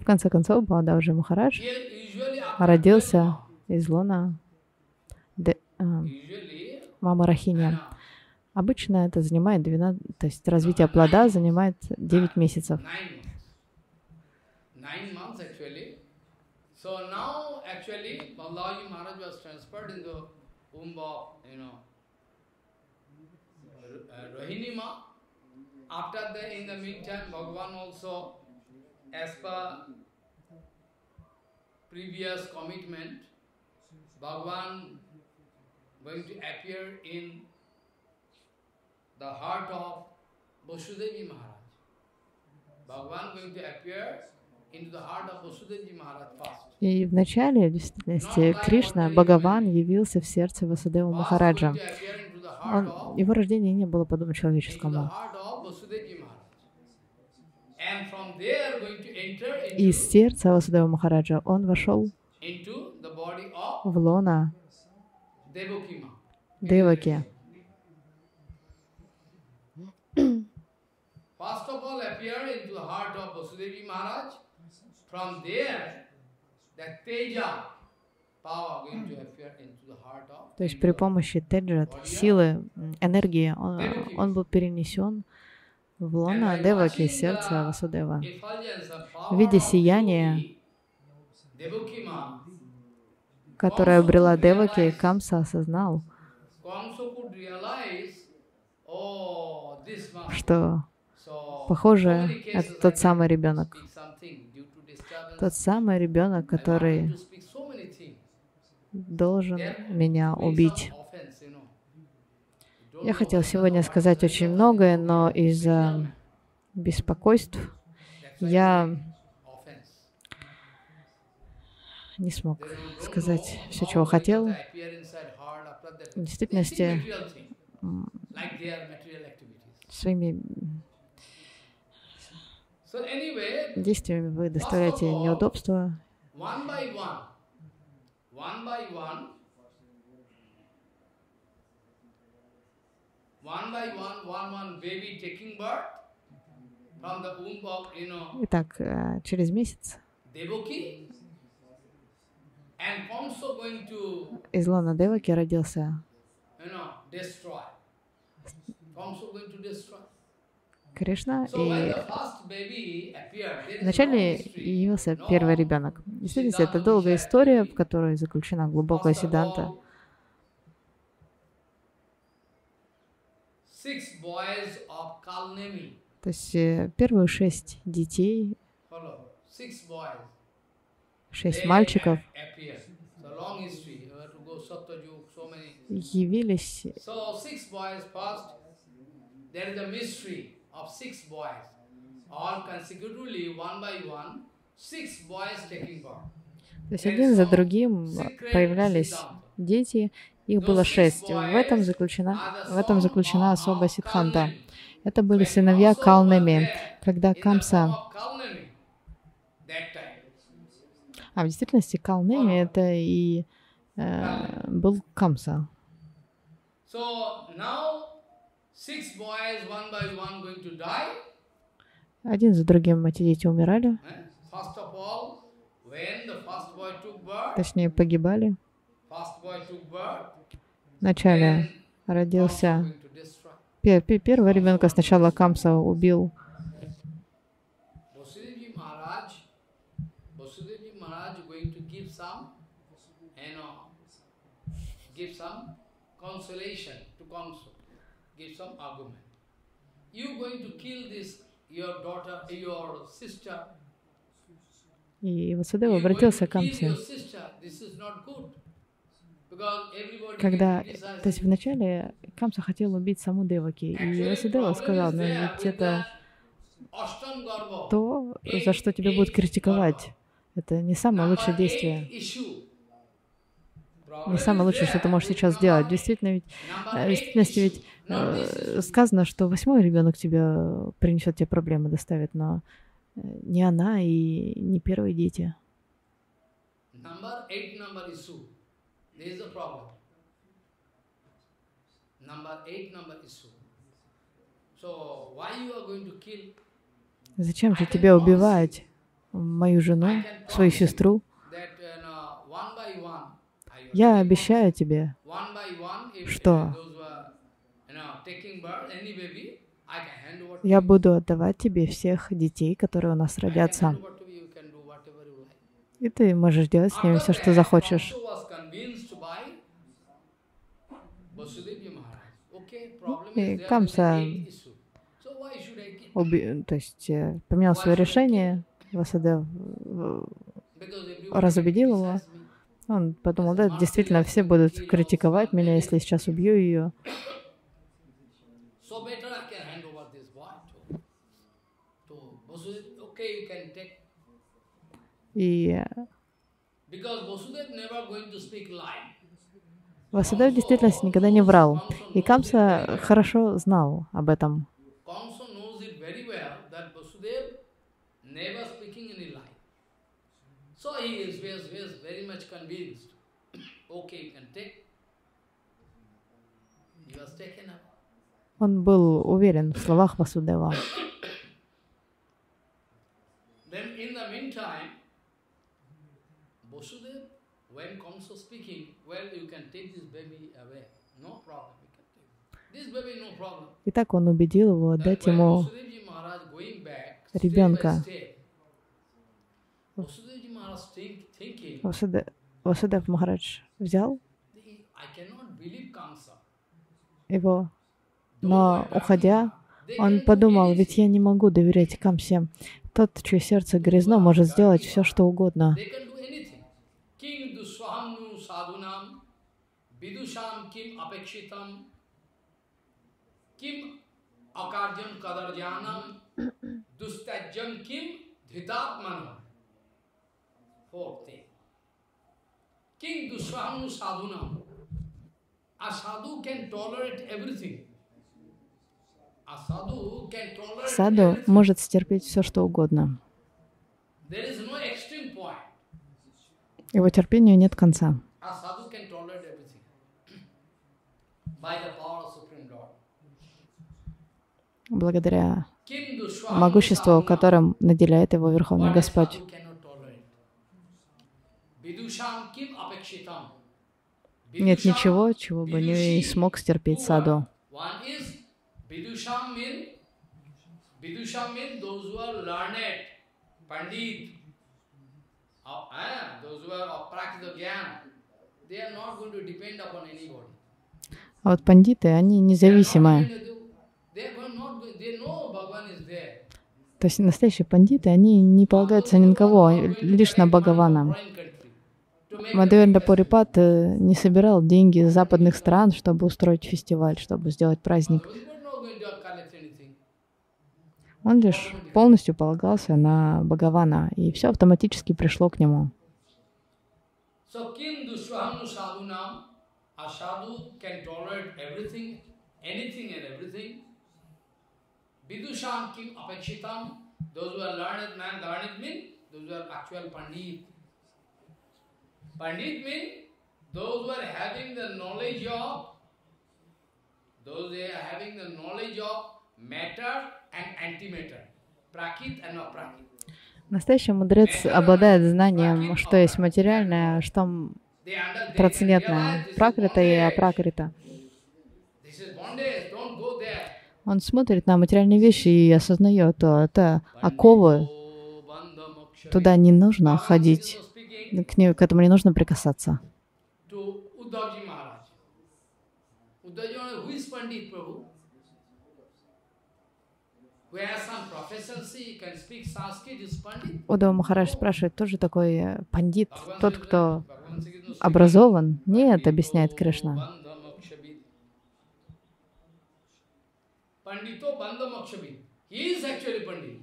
В конце концов, Балададжи Махарадж родился 12 months, из лона Де- а, Usually, Мамы Рахини. Обычно это занимает 12, то есть развитие плода занимает 9 месяцев. Nine months. Nine months actually. So now actually Maharaj was transferred in the womb of, you know, uh, Rohinima. After that, in the meantime, Bhagavan also, as per previous commitment, Bhagavan going to appear in the heart of Vasudevi Maharaj. Bhagavan going to appear И в начале, в действительности, Кришна, Бхагаван, явился в сердце Васудева Махараджа. Он, его рождение не было подобно человеческому. Из сердца Васудева Махараджа он вошел в лона. Деваки. First of all, appear into the heart of Vasudevi Maharaj. From there, that Teja. То есть при помощи теджат, силы, энергии, он, он был перенесен в лона Деваки, сердца Васудева. В виде сияния, Которое обрела Деваки, Камса осознал, что, похоже, это тот самый ребенок. Тот самый ребенок, который должен меня убить. Я хотел сегодня сказать очень многое, но из-за беспокойств я не смог сказать все, чего хотел. В действительности, своими действиями вы доставляете неудобства. Итак, э, через месяц из лона Деваки родился Кришна, и вначале явился первый ребенок. Действительно, это долгая история, в которой заключена глубокая седанта. То есть э, первые шесть детей, шесть мальчиков. явились Of six boys. All consecutively, one by one, six boys taking birth. То есть один за другим появлялись дети, их было шесть. В этом заключена, в этом заключена особая сидханта. Это были сыновья Калнеми. Когда Камса... А в действительности Калнеми это и э, был Камса. So now, Один за другим эти дети умирали, eh? Точнее погибали. Вначале родился Kamsa going to destroy. пе- пе- первого ребенка, сначала Камса убил give some, consolation to counsel, give some argument. You going to kill this, your daughter, your sister. И Васудева обратился к Камсе. Когда, то есть вначале Камса хотел убить саму Деваки, и Васудева сказал, is ну ведь это то, за что тебя будут критиковать. Это не самое лучшее действие, не самое лучшее, что ты можешь сейчас сделать. Действительно, ведь э, в eight действительности ведь э, сказано, что восьмой ребенок тебе принесет тебе проблемы, доставит, но э, не она и не первые дети. Number eight number issue. There is a problem. Number eight number issue. So why you are going to kill? Зачем же тебе убивать мою жену, свою сестру? Я обещаю тебе, Что? Я буду отдавать тебе всех детей, которые у нас родятся. И ты можешь делать с ними все, что захочешь. И Камса? Уби- То есть э, поменял свое решение, Васудев э, разубедил его. Он подумал, да, действительно, все будут критиковать меня, если сейчас убью ее. So better I can hand over this boy to, to Vasudev. Okay, you can take. И э, Because Vasudev never going to speak lie. Васудев действительно никогда не врал. И Камса хорошо знал об этом. So he is, he is very much convinced. okay, you can take. He was taken up. Он был уверен в словах Васудева. Then in the meantime, Vasudev, when Kamsa speaking, well, you can take this baby away. No problem, you can take. This baby, no problem. Итак, он убедил его Then дать when ему ребенка. Васудев, Махарадж взял его, но, уходя, он подумал, ведь я не могу доверять Камсе. Тот, чье сердце грязно, может сделать все, что угодно. Can tolerate everything. A sadhu can tolerate Саду может стерпеть все, что угодно. Его терпению нет конца. Благодаря могуществу, которым наделяет его Верховный Господь. Нет ничего, чего бы не смог стерпеть Саду. Vidusham mean Vidusham mean those who are learned, Pandit, uh, eh, those who are of practical gyan, they are not going to depend upon anybody. А вот пандиты, они независимые. То есть настоящие пандиты, они не полагаются ни на кого, а лишь на Бхагавана. Мадхавендра Пурипат э, не собирал деньги западных стран, чтобы устроить фестиваль, чтобы сделать праздник. Он лишь полностью полагался на Бхагавана, и все автоматически пришло к нему. Those who pandit. Those are having the knowledge of, those they are having the knowledge of matter and antimatter, prakrit and aprakrit. Настоящий мудрец обладает знанием, что есть материальное, что трансцендентное, пракрита и апракрита. Он смотрит на материальные вещи и осознает, что это оковы, туда не нужно ходить, к, ней- к этому не нужно прикасаться. Uddhajana, who is Pandit Prabhu? Удава Махарадж спрашивает, тоже такой э, пандит, тот, кто образован? Нет, объясняет Кришна. Bandhamakshabid. Pandito Bandhamakshabid. He is actually Pandit,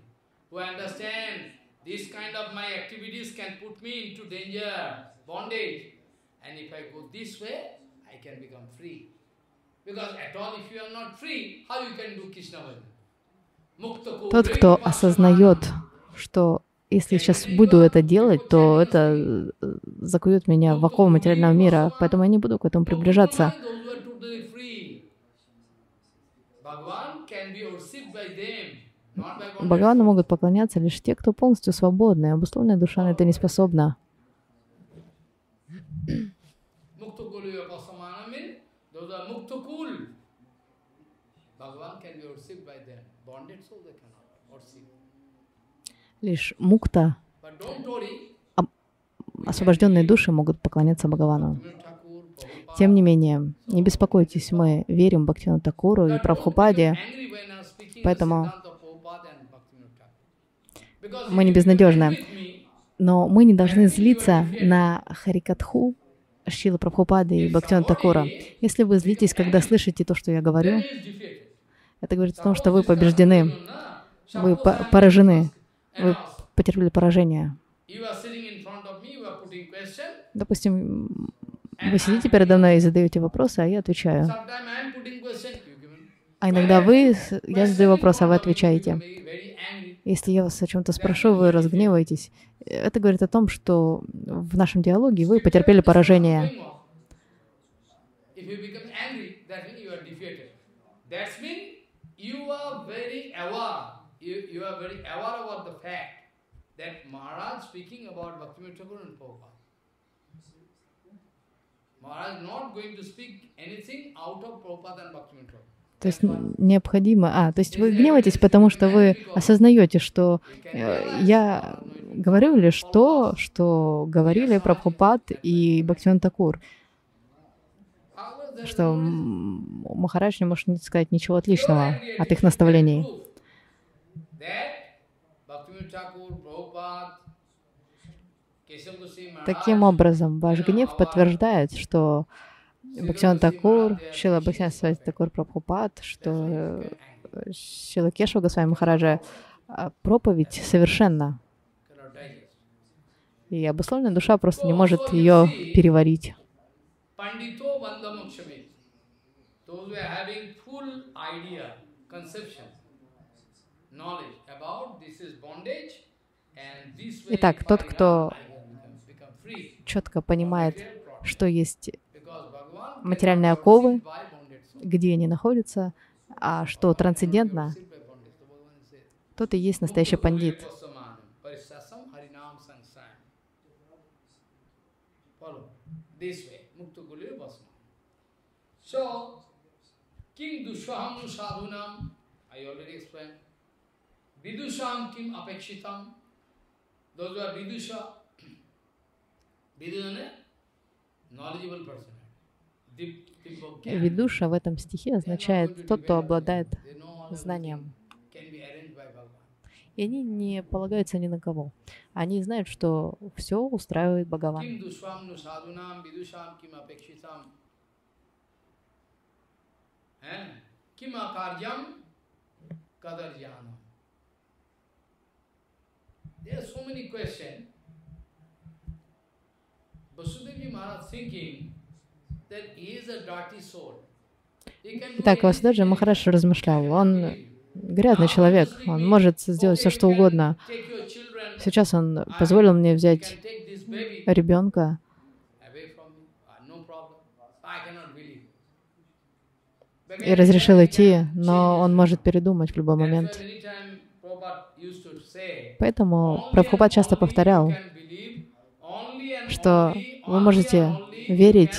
who understand this kind of my activities can put me into danger, bondage. And if I go this way, I can become free. Тот, кто осознает, что если сейчас буду это делать, то это э, закует меня в оковы материального мира, поэтому я не буду к этому приближаться. Бхагавану могут поклоняться лишь те, кто полностью свободны, обусловленная душа на это не способна. Лишь мукта, освобожденные души могут поклоняться Бхагавану. Тем не менее, не беспокойтесь, мы верим Бхактину Такуру и Прабхупаде, Поэтому мы не безнадежны. Но мы не должны злиться на Харикатху Шила Прабхупады и Бхактина Такура. Если вы злитесь, когда слышите то, что я говорю, это говорит о том, что вы побеждены, вы по- поражены, вы потерпели поражение. Допустим, вы сидите передо мной и задаете вопросы, а я отвечаю. А иногда вы, я задаю вопрос, а вы отвечаете. Если я вас о чем-то спрошу, вы разгневаетесь. Это говорит о том, что в нашем диалоге вы потерпели поражение. Maharaj not going to speak anything out of Prabhupada and Bhaktivinoda. То есть необходимо... А, то есть вы гневаетесь, потому что вы осознаете, что э, я говорю лишь то, что говорили Прабхупад и Бхактиван Такур, что Махарадж не может сказать ничего отличного от их наставлений. Таким образом, ваш гнев подтверждает, что Бхактиван Такур, Шила Бхактиван Такур Прабхупад, что э, Шила Кешва Госвами Махараджа а, проповедь digest. и обусловленная душа просто не может ее переварить. Итак, тот, кто четко понимает, что есть материальные оковы, где они находятся, а что трансцендентно, тот и есть настоящий пандит. Those who are Vidusha, Vidusha, knowledgeable person. Deep, deep of Gyan. Ведуша в этом стихе означает тот, кто обладает знанием. И они не полагаются ни на кого. Они знают, что все устраивает Бхагаван. Eh? There are so many questions. Vasudevi Maharaj thinking Итак, Васудаджа. Махараш размышлял. Он грязный человек, он может сделать все, что угодно. Сейчас он позволил мне взять ребенка, uh, и разрешил идти, но он может передумать в любой момент. Поэтому "Only Прабхупад часто повторял, что вы можете верить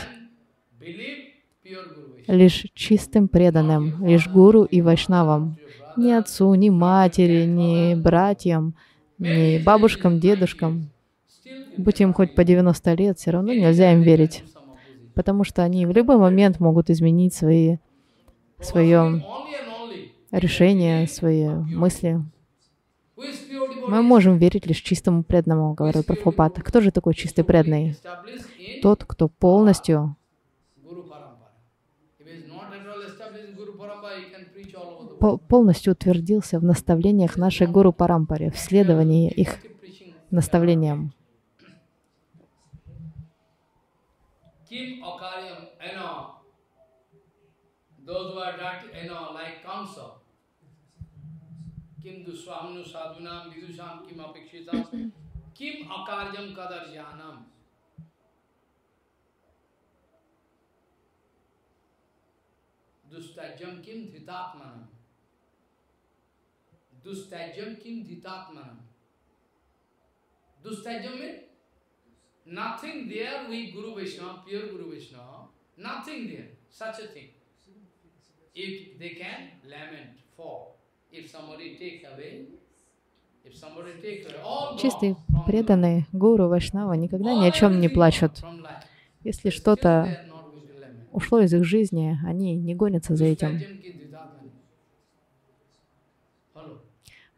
лишь чистым преданным, лишь гуру и вайшнавам, ни отцу, ни матери, ни братьям, ни бабушкам, дедушкам. Будь им хоть по 90 лет, все равно нельзя им верить. потому что они в любой момент могут изменить свои, свое решение, свои мысли. Мы можем верить лишь чистому преданному, говорил Прабхупад. Кто же такой чистый преданный? Тот, кто полностью полностью утвердился в наставлениях нашей Гуру Парампаре, в следовании их наставлениям. Kim. Kim Duswamnu Sadhunam Vidusham Kim Apikshitam Kim Akaryam Kadarjanam. Dustajam Kim Dhitatmanam. Dustajam means Nothing there with Guru Vaishnava, pure Guru Vaishnava, nothing there, such a thing. If they can lament for, if somebody takes away, Чистые преданные гуру Вайшнава никогда ни о чем не плачут. Если что-то ушло из их жизни, они не гонятся за этим.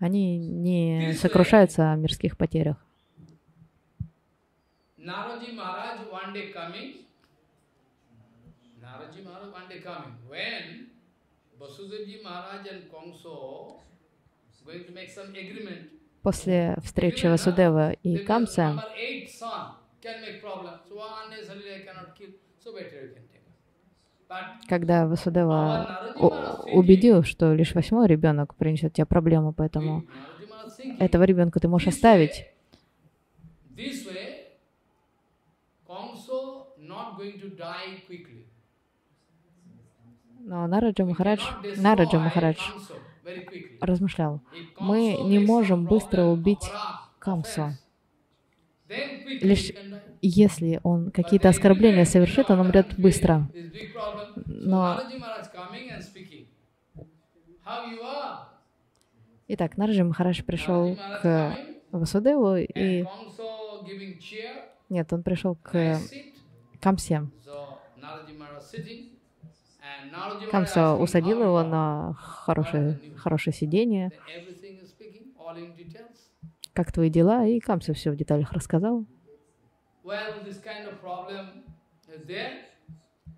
Они не сокрушаются о мирских потерях. После встречи Васудева и Камса, когда Васудева убедил, что лишь восьмой ребенок принесет тебе проблему, поэтому этого ребенка ты можешь оставить. Но Нараджа Махарадж, Нараджа Махарадж размышлял, мы не можем быстро убить Камсу. Лишь если он какие-то оскорбления совершит, он умрет быстро. Но... Итак, Нараджа Махарадж пришел к Васудеву и... Нет, он пришел к Камсе. Камса усадил его на хорошее, хорошее сиденье. Как твои дела? И Камса все в деталях рассказал.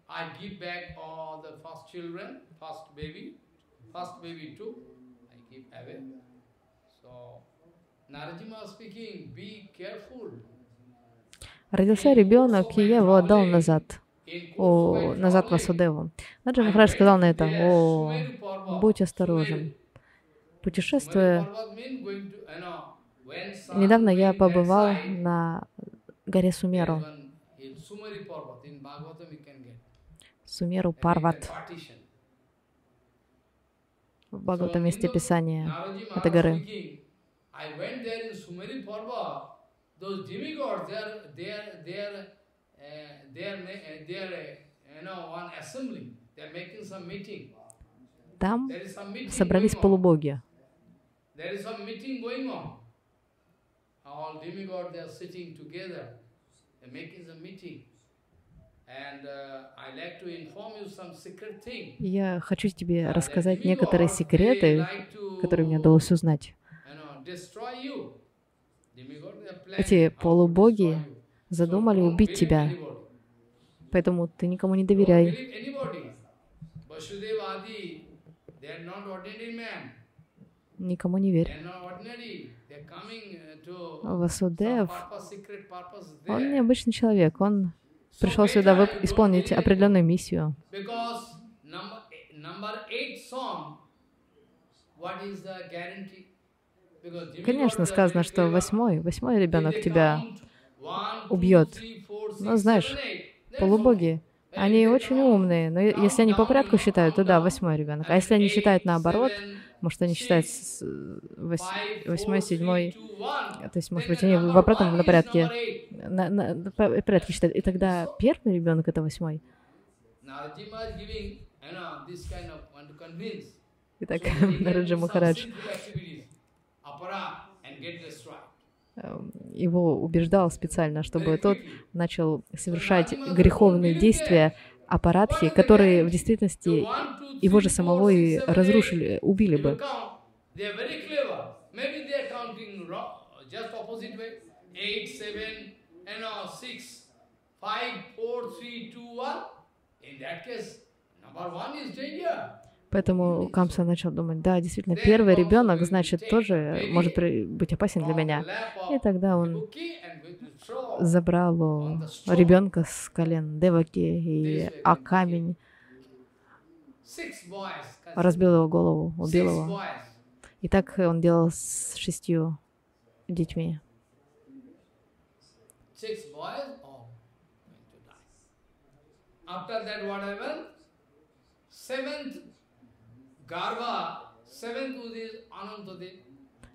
I give back all the first children, first baby, first baby too. I give away. So, Narajima speaking, be careful. Родился ребенок, и я его отдал назад, о, назад Васудеву. Наджа Махарадж сказал на это, о, будь осторожен. Путешествуя, недавно я побывал на горе Сумеру. Сумеру Парват. В Бхагаватам есть описание этой горы uh, uh, uh. Там собрались полубоги. There is some meeting going on. All demigods, they are sitting together. Making some meeting. Я хочу тебе рассказать некоторые секреты, которые мне удалось узнать. Эти полубоги задумали убить тебя, поэтому ты никому не доверяй. Никому не верь. Васудев, он необычный человек, он пришел сюда исполнить определенную миссию. Guarantee? Конечно, сказано, что восьмой, восьмой ребенок тебя убьет. Но знаешь, полубоги, они очень умные, но если они по порядку считают, то да, восьмой ребенок. А если они считают наоборот, может, они считают восьмой, седьмой, то есть, может быть, они в обратном на порядке, на, на, на порядке считают, и тогда первый ребенок — это восьмой. Итак, Нараджа Махарадж. эм, его убеждал специально, чтобы тот начал совершать греховные действия, аппаратхи, которые в действительности его же самого и разрушили, убили бы. Поэтому Камса начал думать, да, действительно, первый ребенок, значит, тоже может быть опасен для меня. И тогда он забрал ребенка с колен Деваки и а камень разбил его голову, убил его. И так он делал с шестью детьми. After that, what happened? Seventh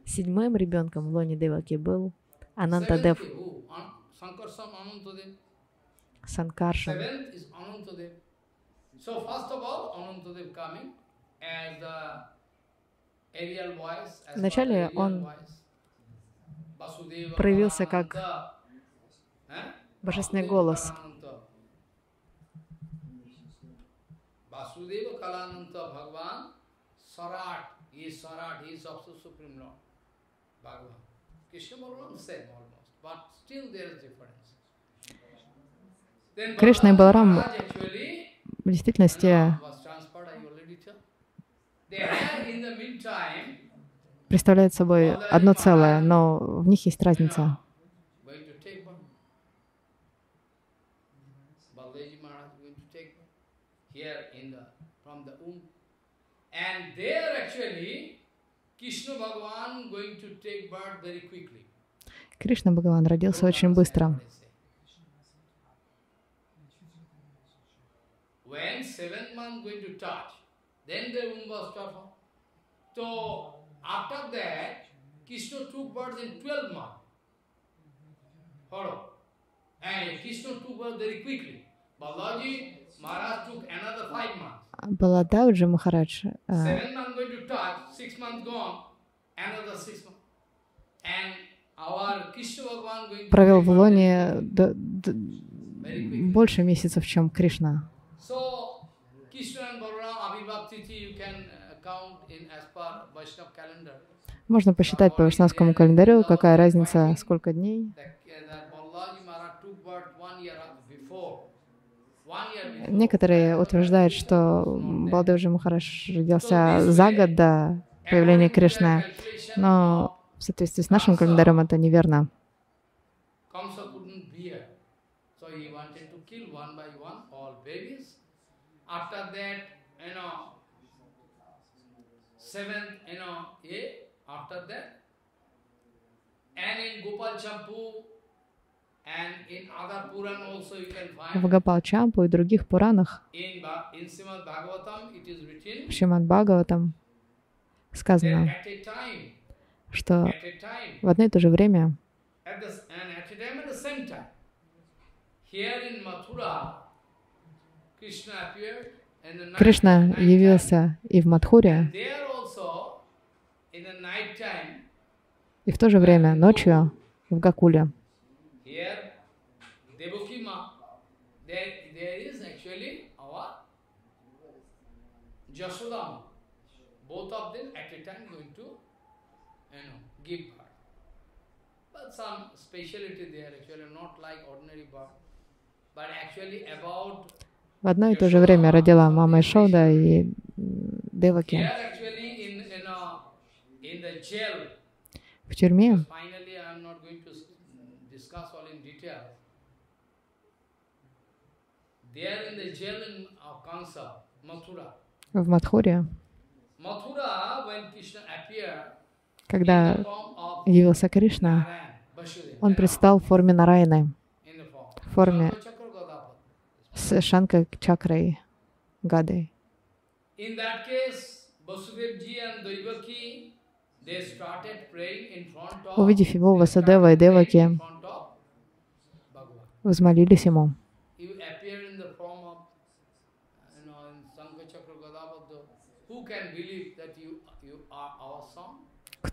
Седьмым ребенком в лоне Деваки был Анантадев. Санкарша. Вначале он проявился как божественный голос. Vasudeva Kalananta Bhagavan Sarat, he is Sarat, he is also Supreme Lord, Bhagavan. Krishna Balaram same almost, but still there is difference. Кришна и Баларам в действительности представляют собой одно целое, но в них есть разница. Кришна Бхагаван родился очень быстро. When seventh month going to touch, then the womb was tougher. So after that, Krishna took birth in 12 months. Follow. And Krishna took birth very quickly. Balaji Maharaj took another five months. Баладауджи Махарадж провел в лоне больше месяцев, чем Кришна. Можно посчитать по вайшнавскому календарю, какая разница, сколько дней. Некоторые утверждают, что Балдевджи Махараш родился за год до появления Кришны, но в соответствии с нашим календарем это неверно. and in Gopal Champu в Гапалчампу и других Пуранах, в Шримад Бхагаватам сказано, что в одно и то же время Кришна явился и в Мадхуре, и в то же время ночью в Гакуле. Jasodama, both of them at a time going to, you know, give birth. But some speciality there, actually not like ordinary birth, but actually about в одно и то же время родила мама Ишода и Деваки. В тюрьме в Мадхуре, когда явился Кришна, он предстал в форме Нарайны, в форме с Шанка Чакрой Гадой. Увидев его, Васадева и Деваки взмолились ему.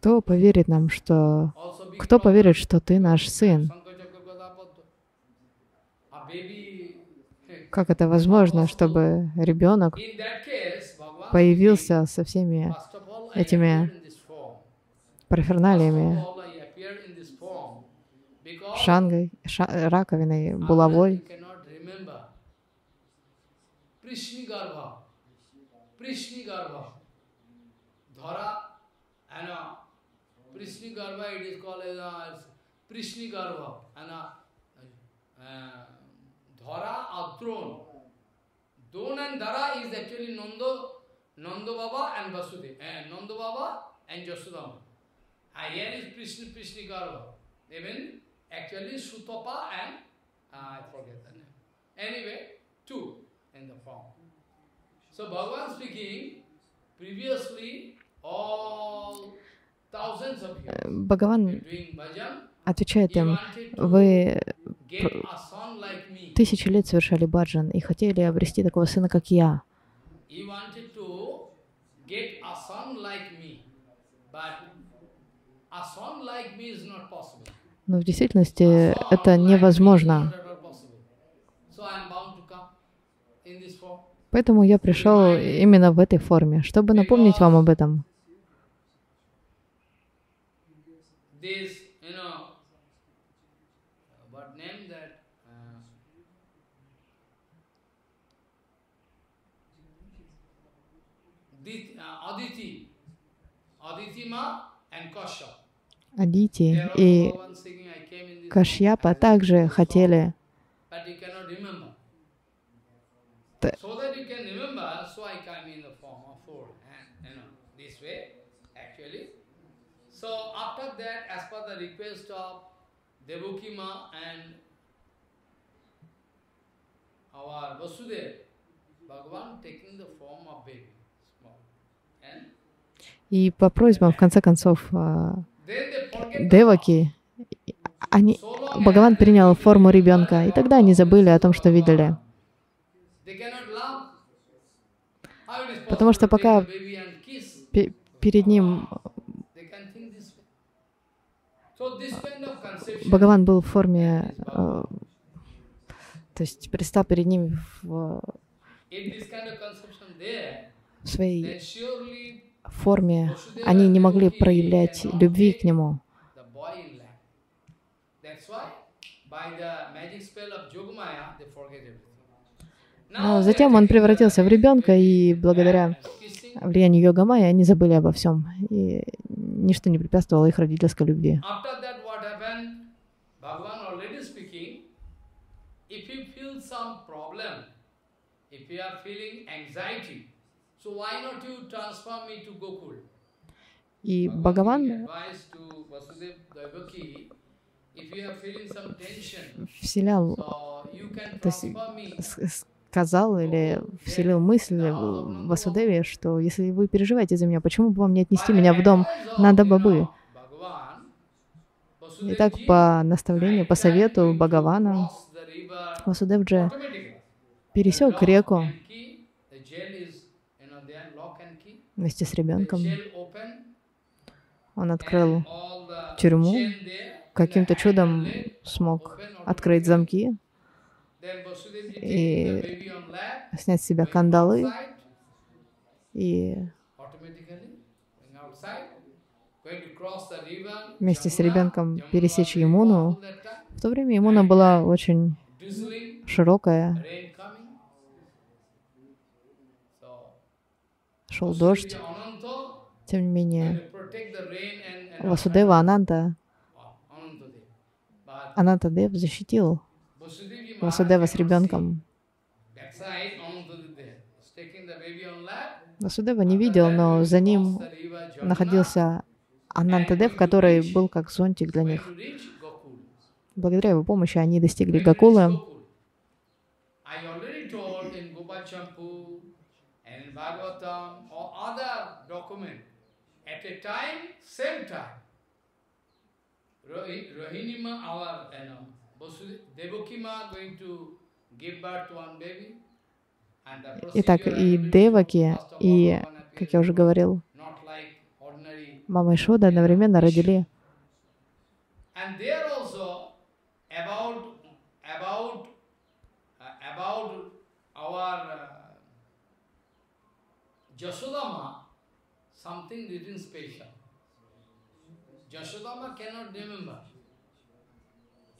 Кто поверит нам, что кто поверит, что ты наш сын? Как это возможно, чтобы ребенок появился со всеми этими парферналиями, шангой, ша, раковиной, булавой? Prishni Garba, it is called as uh, Prishni Garba, and uh, uh, Dhara or throne. Don and Dhara is actually Nando, Nando Baba and Vasudeva, uh, Nando Baba and Jasudama. And here is Prishni, Prishni Garba. Even actually Sutapa and, uh, I forget the name. Anyway, two in the form. So Bhagavan speaking, previously all Бхагаван отвечает им, вы тысячи лет совершали баджан и хотели обрести такого сына, как я. Но в действительности это невозможно. Поэтому я пришел именно в этой форме, чтобы напомнить вам об этом. This, you know, what name that? Uh, Aditi. Адити и Кашьяпа также хотели so that you can remember, so I come in the form of four, and you know, this way, actually. So after that, as per the request of Devaki Ma and our Vasudev, Bhagavan taking the form of baby, small. And и по просьбам, в конце концов, Деваки, они, Бхагаван принял форму ребенка, и тогда они забыли о том, что видели. Потому что пока перед ним Бхагаван был в форме, э, то есть предстал перед ними в, в своей форме, они не могли проявлять любви к нему. Но затем он превратился в ребенка, и благодаря влиянию йога майя они забыли обо всем. И ничто не препятствовало их родительской любви. И Бхагаван вселял, то есть сказал или вселил мысль в Васудеве, что если вы переживаете за меня, почему бы вам не отнести меня в дом Нада Бабы? Итак, по наставлению, по совету Бхагавана, Васудевджи пересек реку вместе с ребенком. Он открыл тюрьму, каким-то чудом смог открыть замки, и снять с себя кандалы. и вместе с ребенком пересечь Ямуну. В то время Ямуна была очень широкая. Шел дождь. Тем не менее, Васудева Ананта, Ананта Дев защитил Васудева с ребенком. Васудева не видел, но за ним находился Анантадев, который был как зонтик для них. Благодаря его помощи они достигли Гакулы. Rohinima, our, you know, Итак, и Деваки, и, как я уже говорил, мама и Шода одновременно родили uh, uh, something written special. Jasodama cannot remember.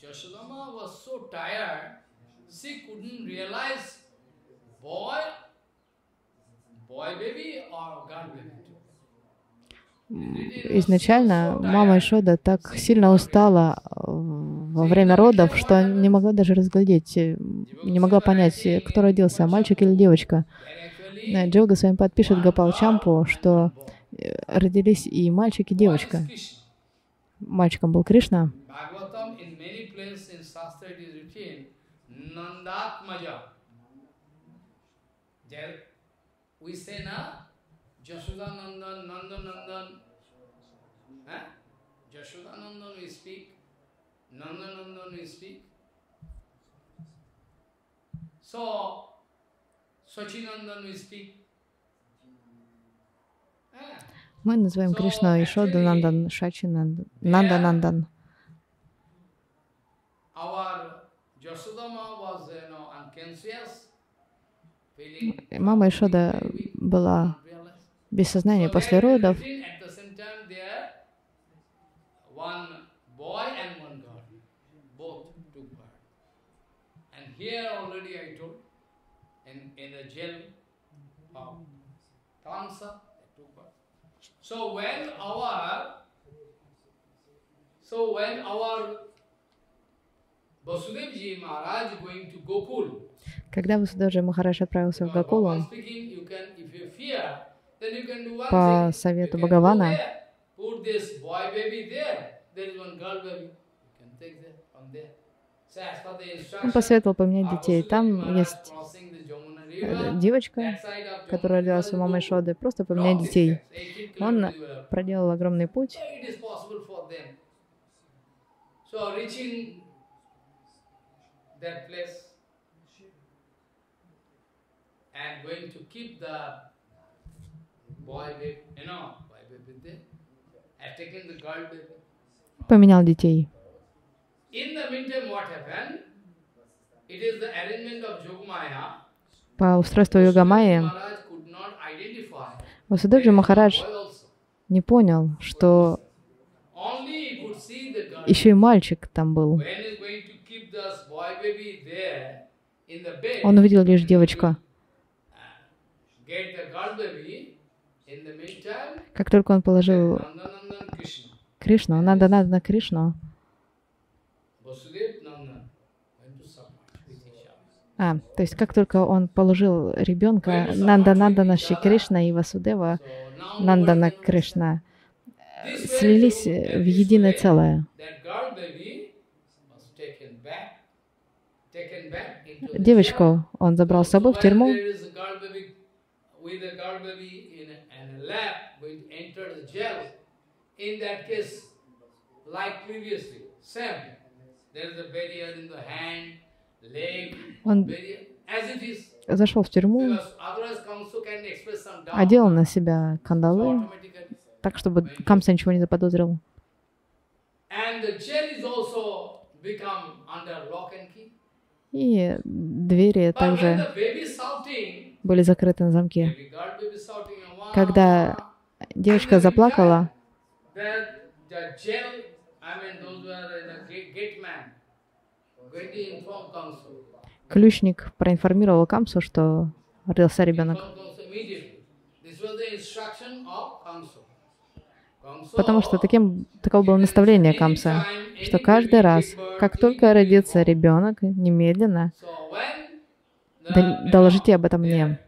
Jasodama was so tired, she couldn't realize boy, boy baby or girl baby. Изначально мама Ишода так сильно устала во время родов, что не могла даже разглядеть, не могла понять, кто родился, мальчик или девочка. Джога с вами подпишет Гапал Чампу, что родились и мальчик, и девочка. Мальчиком был Кришна. We say na, Jashoda Nandan, Nandan Nandan. Eh? Jashoda Nandan we speak, Nandan Nandan we speak. So, Sachinandan we speak. Eh? Мы называем Кришну Ишода Нандан, Шачи Нандан, Нанда Нандан. Мама Ишода была без сознания после родов. So when our so when our Vasudevji Maharaj going to Gokul, Когда Васудевджи Махарадж отправился в Гакулу, по совету Бхагавана, он посоветовал поменять детей. Там есть девочка, которая родилась у мамы Шоды, просто поменять детей. Он проделал огромный путь. Поменял детей. По устройству йога Майи Васудевджи Махарадж не понял, что еще и мальчик там был. Он увидел лишь девочку. Как только он положил Кришну, надо, надо на Кришну, А, то есть как только он положил ребенка Нанда Нандана Шри Кришна и Васудева Нандана Кришна слились в единое целое. Девочку он забрал с собой в тюрьму. Он зашел в тюрьму, одел на себя кандалы, так, чтобы Камса ничего не заподозрил. И двери также были закрыты на замке. Когда девочка заплакала, ключник проинформировал Камсу, что родился ребенок. Потому что таким, таково было наставление Камса, что каждый раз, как только родится ребенок, немедленно доложите об этом мне. Then Kamsa,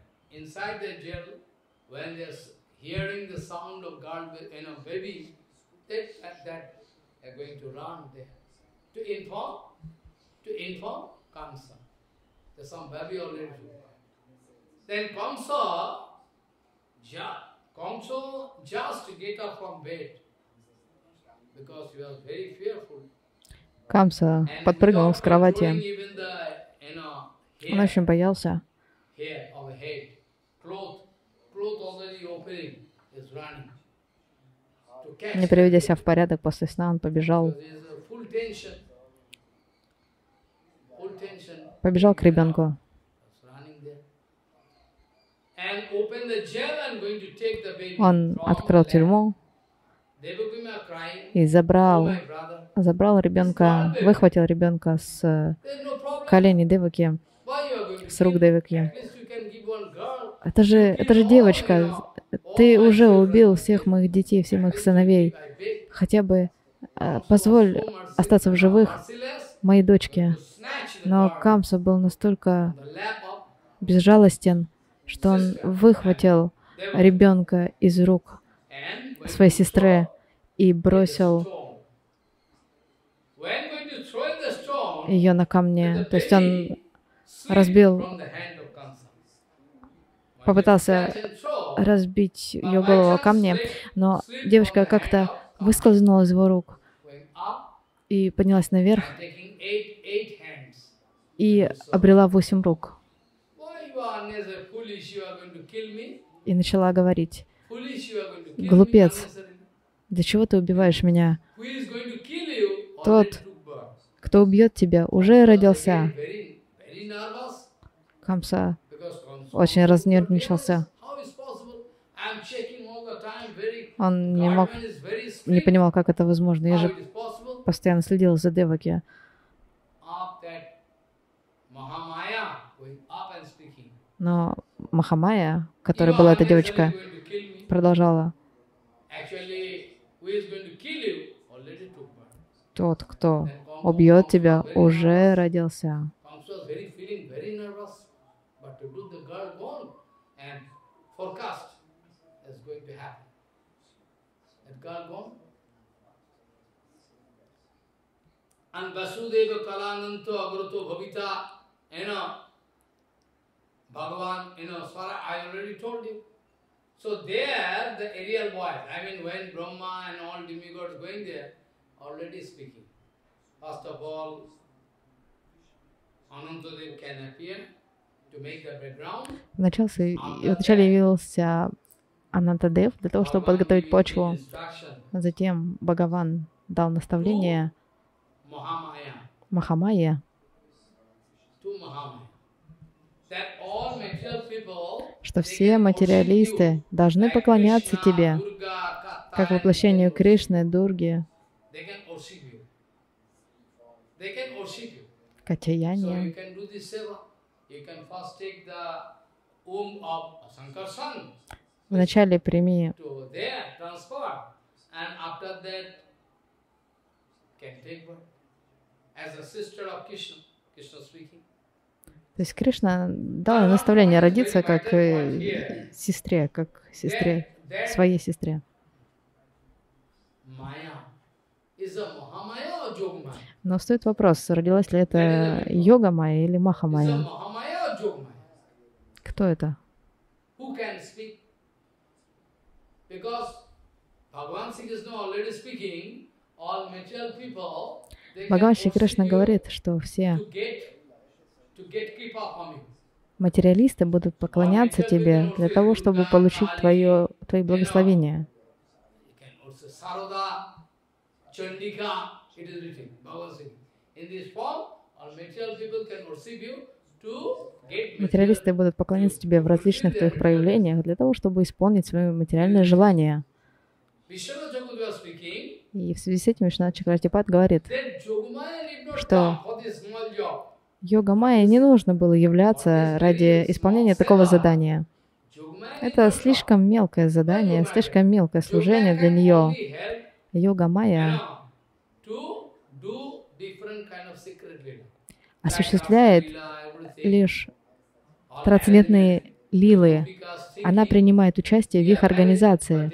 Kamsa just get up from bed because he was very fearful. Камса подпрыгнул с кровати. Он очень боялся. Не приведя себя в порядок после сна, он побежал побежал к ребенку. Он открыл тюрьму. и забрал, забрал ребенка, выхватил ребенка с коленей Деваки, с рук Деваки. Это же, это же девочка. Ты уже убил всех моих детей, всех моих сыновей. Хотя бы э, позволь остаться в живых моей дочке. Но Камса был настолько безжалостен, что он выхватил ребенка из рук своей сестры и бросил ее на камне. То есть он разбил, попытался разбить ее голову о камне, но девочка как-то выскользнула из его рук и поднялась наверх и обрела восемь рук. И начала говорить, «Глупец, для чего ты убиваешь меня? Тот, кто убьет тебя, уже родился». Камса очень разнервничался. Он не мог, не понимал, как это возможно. Я же постоянно следил за Деваки. Но Махамая, которая была эта девочка, продолжала. Тот, кто убьет тебя, уже родился. And Vasudeva Kalananto Agrato Bhavita, you know, Bhagavan, you know, Swara, I already told you. So there, the aerial voice, I mean, when Brahma and all demigods going there, already speaking. First of all, Anantadev can appear to make the background. Начался, вначале явился Анантадев для того, чтобы подготовить почву. Затем Бхагаван дал наставление Махамая, что все материалисты должны поклоняться тебе, как воплощению Кришны, Дурги, Качаяния. Вначале прими то есть Кришна дал наставление родиться как э, сестре, как сестре, своей сестре. Но стоит вопрос, родилась ли это йога майя или маха майя? Кто это? Бхагаван Шри Кришна говорит, что все материалисты будут поклоняться тебе для того, чтобы получить твое, твои благословения. Материалисты будут поклоняться тебе в различных твоих проявлениях для того, чтобы исполнить свои материальные желания. И в связи с этим Вишнат Чакратипат говорит, что йога Майя не нужно было являться ради исполнения такого задания. Это слишком мелкое задание, слишком мелкое служение для нее. Йога Майя осуществляет лишь трансцендентные лилы. Она принимает участие в их организации.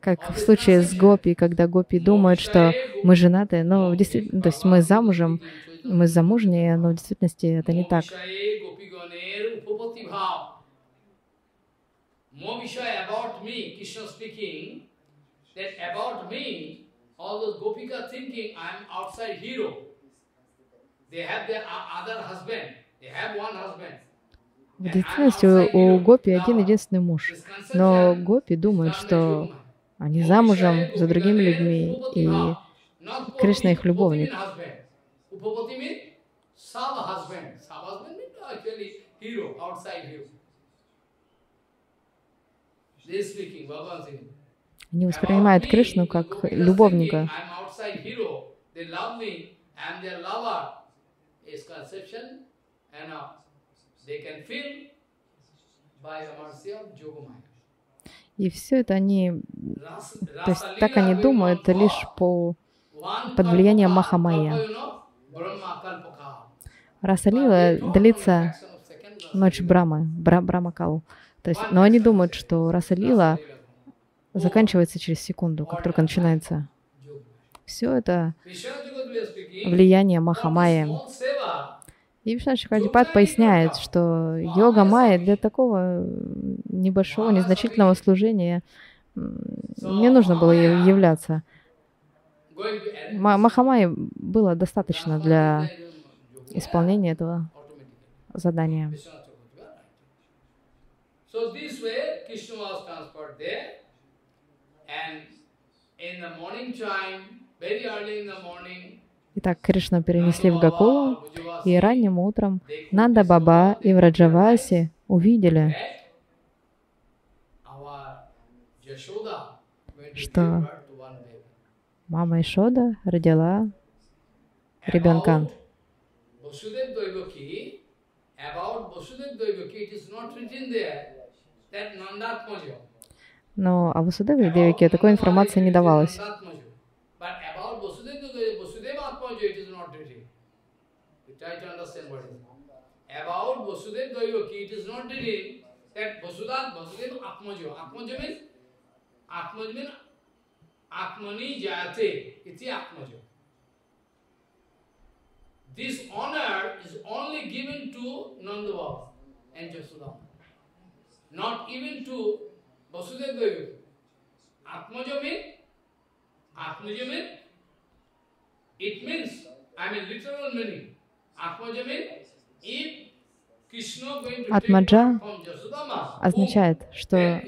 Как в случае с Гопи, когда Гопи думают, что мы женаты, но в действительности, то есть мы замужем, мы замужние, но в действительности это не так. В действительности у Гопи один единственный муж. Но Гопи думают, что они замужем за другими людьми, и Кришна их любовник. Они воспринимают Кришну как любовника. И все это они, то есть так они думают лишь по под влиянием Махамая. Расалила длится ночь Брама, Бра Брамакал. То есть, но они думают, что Расалила заканчивается через секунду, как только начинается. Все это влияние Махамая. И Вишна Шикадипад поясняет, что йога майя для такого небольшого, незначительного служения не нужно было являться. Махамай было достаточно для исполнения этого задания. Итак, Кришну перенесли в Гакулу, и ранним утром Нанда Баба и Враджаваси увидели, что мама Ишода родила ребенка. Но о Васудеве Девике такой информации не давалось. About Vasudev Devaki, it is not written that Vasudha, Vasudeva Atmajo. Atmajo means, Atmajo means Atmani Jayate, iti Atmajo. This honor is only given to Nandababa and Jasudama, not even to Vasudeva Devaki. Atmaja means, Atmaja means, it means, I mean literal meaning, Atmaja means, if Атмаджа означает, что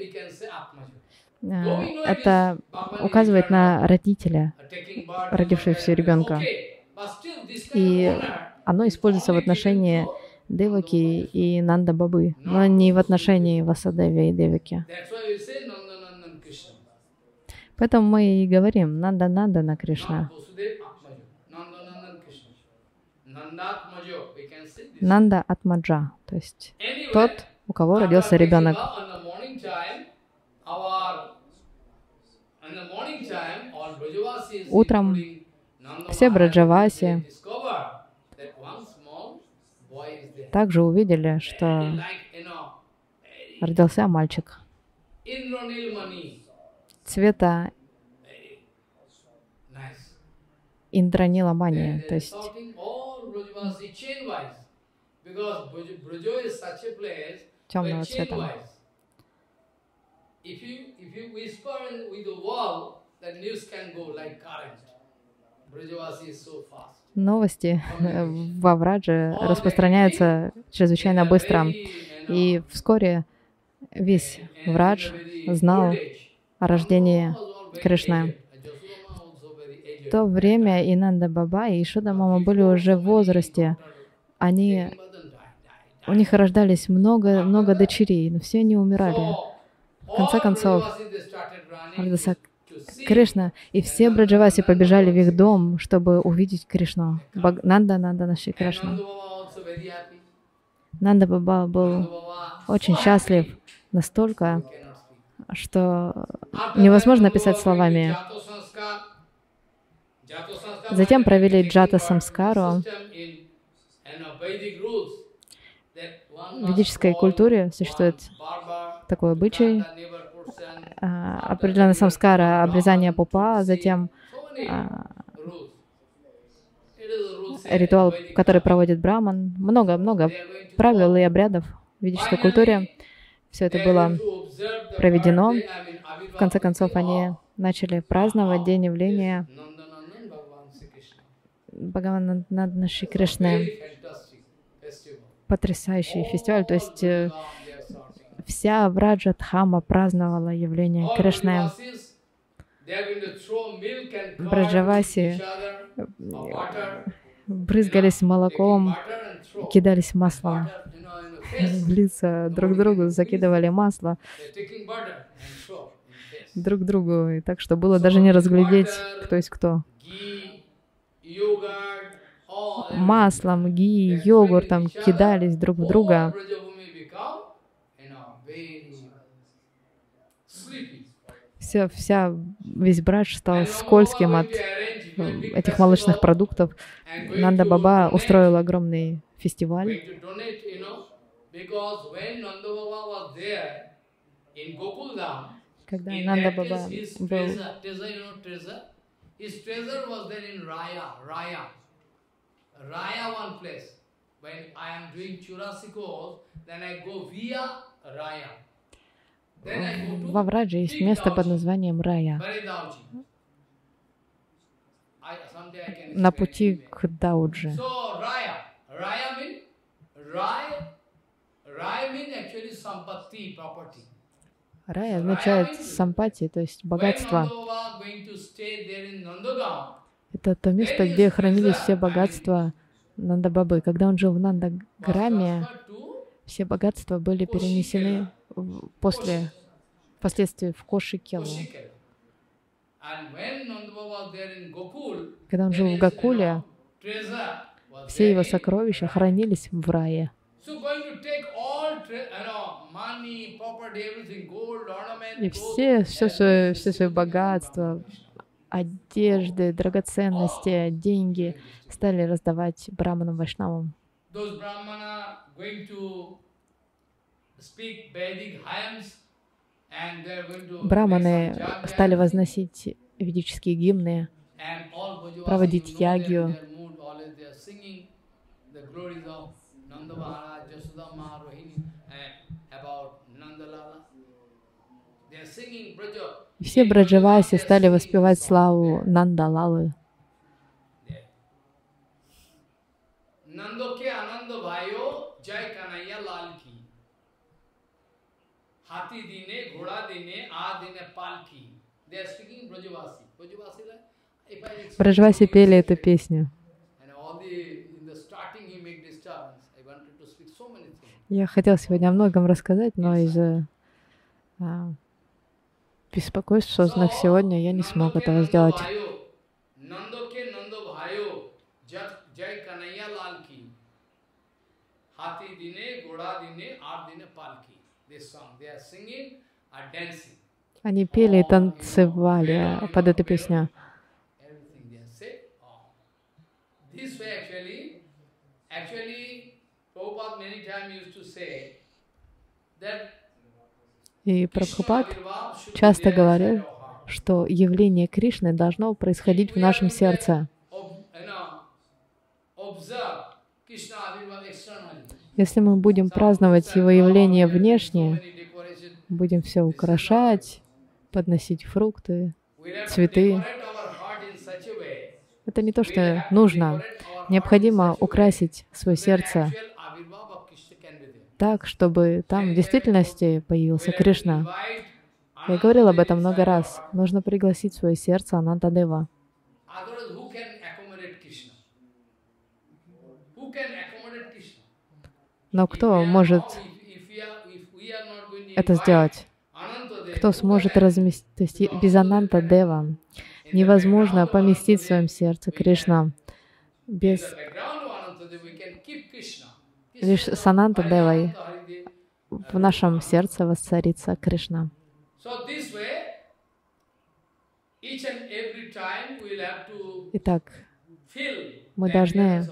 это указывает на родителя, родившегося ребенка. И оно используется в отношении Деваки и Нанда Бабы, но не в отношении Васадеви и Девики. Поэтому мы и говорим Нанда Нанда на Кришна. Нанда Атмаджа, то есть тот, у кого родился ребенок. Утром все Браджаваси также увидели, что родился мальчик. Цвета Индранила Мани, то есть темного цвета. Новости во Врадже распространяются чрезвычайно быстро. И вскоре весь Врадж знал о рождении Кришны. В то время и Нанда Баба, и Ишуда Мама были уже в возрасте. Они, у них рождались много, много дочерей, но все они умирали. В конце концов, Кришна, и все Браджаваси побежали в их дом, чтобы увидеть Кришну. Баг... Нанда, Нанда, наши Кришна. Нанда Баба был очень счастлив настолько, что невозможно описать словами. Затем провели джата самскару. В ведической культуре существует такой обычай, а, определенная самскара, обрезание пупа, затем а, ритуал, который проводит браман. Много-много правил и обрядов в ведической культуре. Все это было проведено. В конце концов, они начали праздновать день явления Бхагаван Наднаши Кришны. Потрясающий фестиваль. То есть э, вся Враджа Дхама праздновала явление Кришны. Браджаваси брызгались молоком, кидались маслом. в лица друг другу, закидывали масло. Друг другу, и так что было даже не разглядеть, кто есть кто. Маслом, ги, йогуртом кидались друг в друга. Вся, вся, весь брат стал скользким от этих молочных продуктов. Нанда Баба устроил огромный фестиваль. Когда Нанда Баба был His treasure was there in Raya, Raya. Raya one place. When I am doing Churasikos, then I go via Raya. Во Врадже есть место под названием Рая. На пути к Дауджи. Рай означает сампати, то есть богатство. Это то место, где хранились все богатства Нандабабы. Когда он жил в Нандаграме, все богатства были перенесены после, впоследствии в Кошикелу. Когда он жил в Гакуле, все его сокровища хранились в рае. И все, все свое, все свое богатство, одежды, драгоценности, деньги стали раздавать браманам вайшнавам. Браманы стали возносить ведические гимны, проводить ягию. Все браджаваси стали воспевать славу Нандалалы. Nando like, Браджваси пели эту песню. Я хотел сегодня о многом рассказать, но из-за а, беспокойств, созданных сегодня, я не смог этого сделать. Они пели и танцевали под эту песню. И Прабхупад часто говорил, что явление Кришны должно происходить в нашем сердце. Если мы будем праздновать Его явление внешне, будем все украшать, подносить фрукты, цветы, это не то, что нужно. Необходимо украсить свое сердце так, чтобы там в действительности появился Кришна. Я говорил об этом много раз. Нужно пригласить в свое сердце Анантадева. Но кто может это сделать? Кто сможет разместить? То есть без Ананта Дева невозможно поместить в своем сердце Кришна. Без лишь с Ананта Девой в нашем сердце воцарится Кришна. Итак, мы должны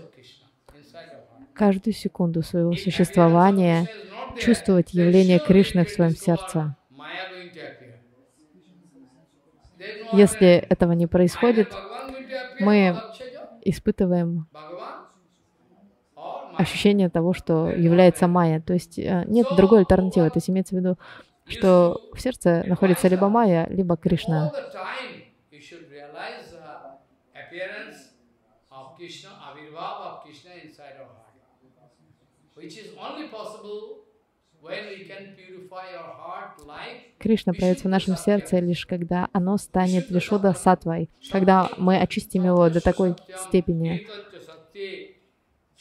каждую секунду своего существования чувствовать явление Кришны в своем сердце. Если этого не происходит, мы испытываем ощущение того, что является майя. То есть э, нет другой альтернативы. То есть имеется в виду, что в сердце находится либо майя, либо Кришна. Кришна появится в нашем сердце лишь когда оно станет вишуда сатвой, когда мы очистим его до такой степени.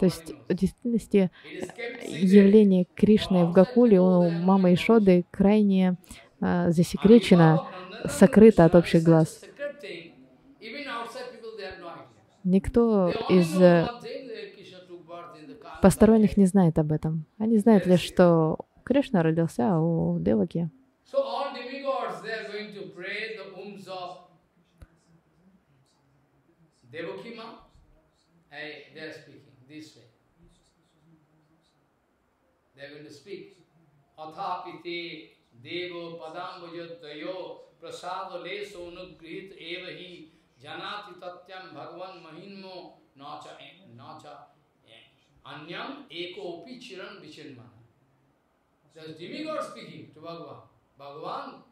То есть в действительности явление Кришны в Гакуле у мамы Ишоды крайне э, засекречено, сокрыто от общих глаз. Никто из э, посторонних не знает об этом. Они знают лишь, что Кришна родился у Деваки. Devakima, hey, they They are speak. Athapiti devo padambujatayo prasado leso nugrihit evahi janati tatyam bhagavan mahinmo nacha nacha anyam eko opi chiran vichinmana. There's demigod speaking to Bhagavan. Bhagavan,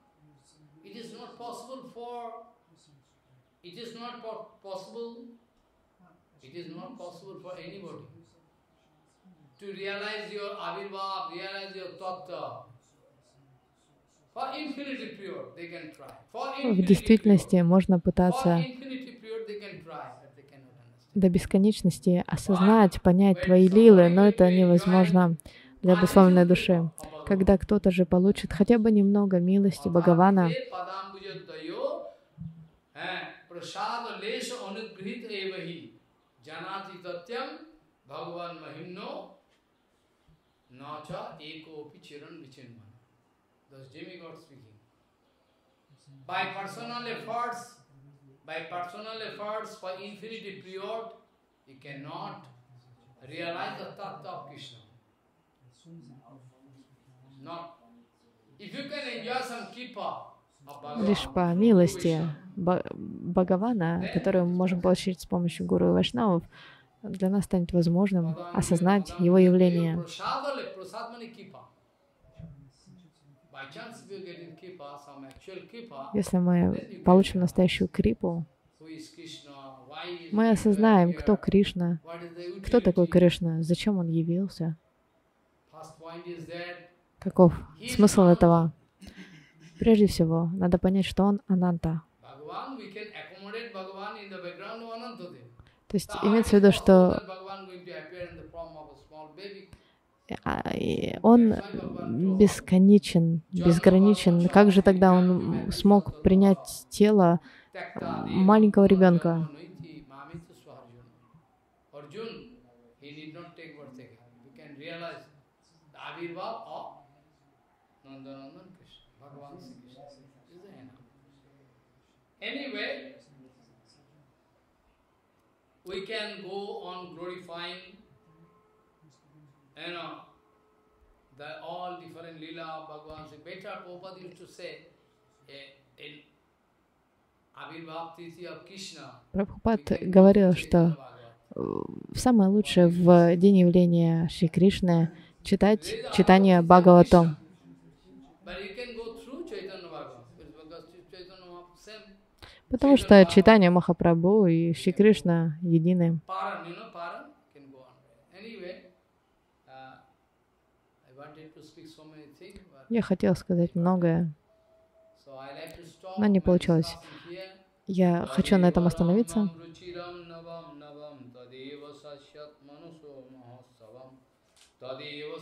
it is not possible for It is not possible, it is not possible for anybody to realize your avirbhav, realize your tattva. В действительности можно пытаться до бесконечности осознать, понять твои лилы, но это невозможно для обусловленной души. Когда кто-то же получит хотя бы немного милости Бхагавана, janati tatyam bhagavan mahimno nacha ekopi chiran vichinmana. Those demigods speaking. By personal efforts, by personal efforts for infinity period, you cannot realize the tattva of Krishna. Not. If you can enjoy some kippa лишь по милости Бхагавана, которую мы можем получить с помощью Гуру и Вайшнавов, для нас станет возможным осознать его явление. Если мы получим настоящую крипу, мы осознаем, кто Кришна, кто такой Кришна, зачем он явился, каков смысл этого. Прежде всего, надо понять, что он Ананта. То есть имеется в виду, что а, он бесконечен, безграничен. Как же тогда он смог принять тело маленького ребенка? Anyway, we can go on glorifying, you know, the all different lila Bhagavan. Better Prabhupada used to say, in Прабхупад говорил, что самое лучшее в день явления Шри Кришны читать читание Бхагаватам. Потому что читание Махапрабху и Шри Кришна едины. Я хотел сказать многое, но не получилось. Я хочу на этом остановиться. Tadeva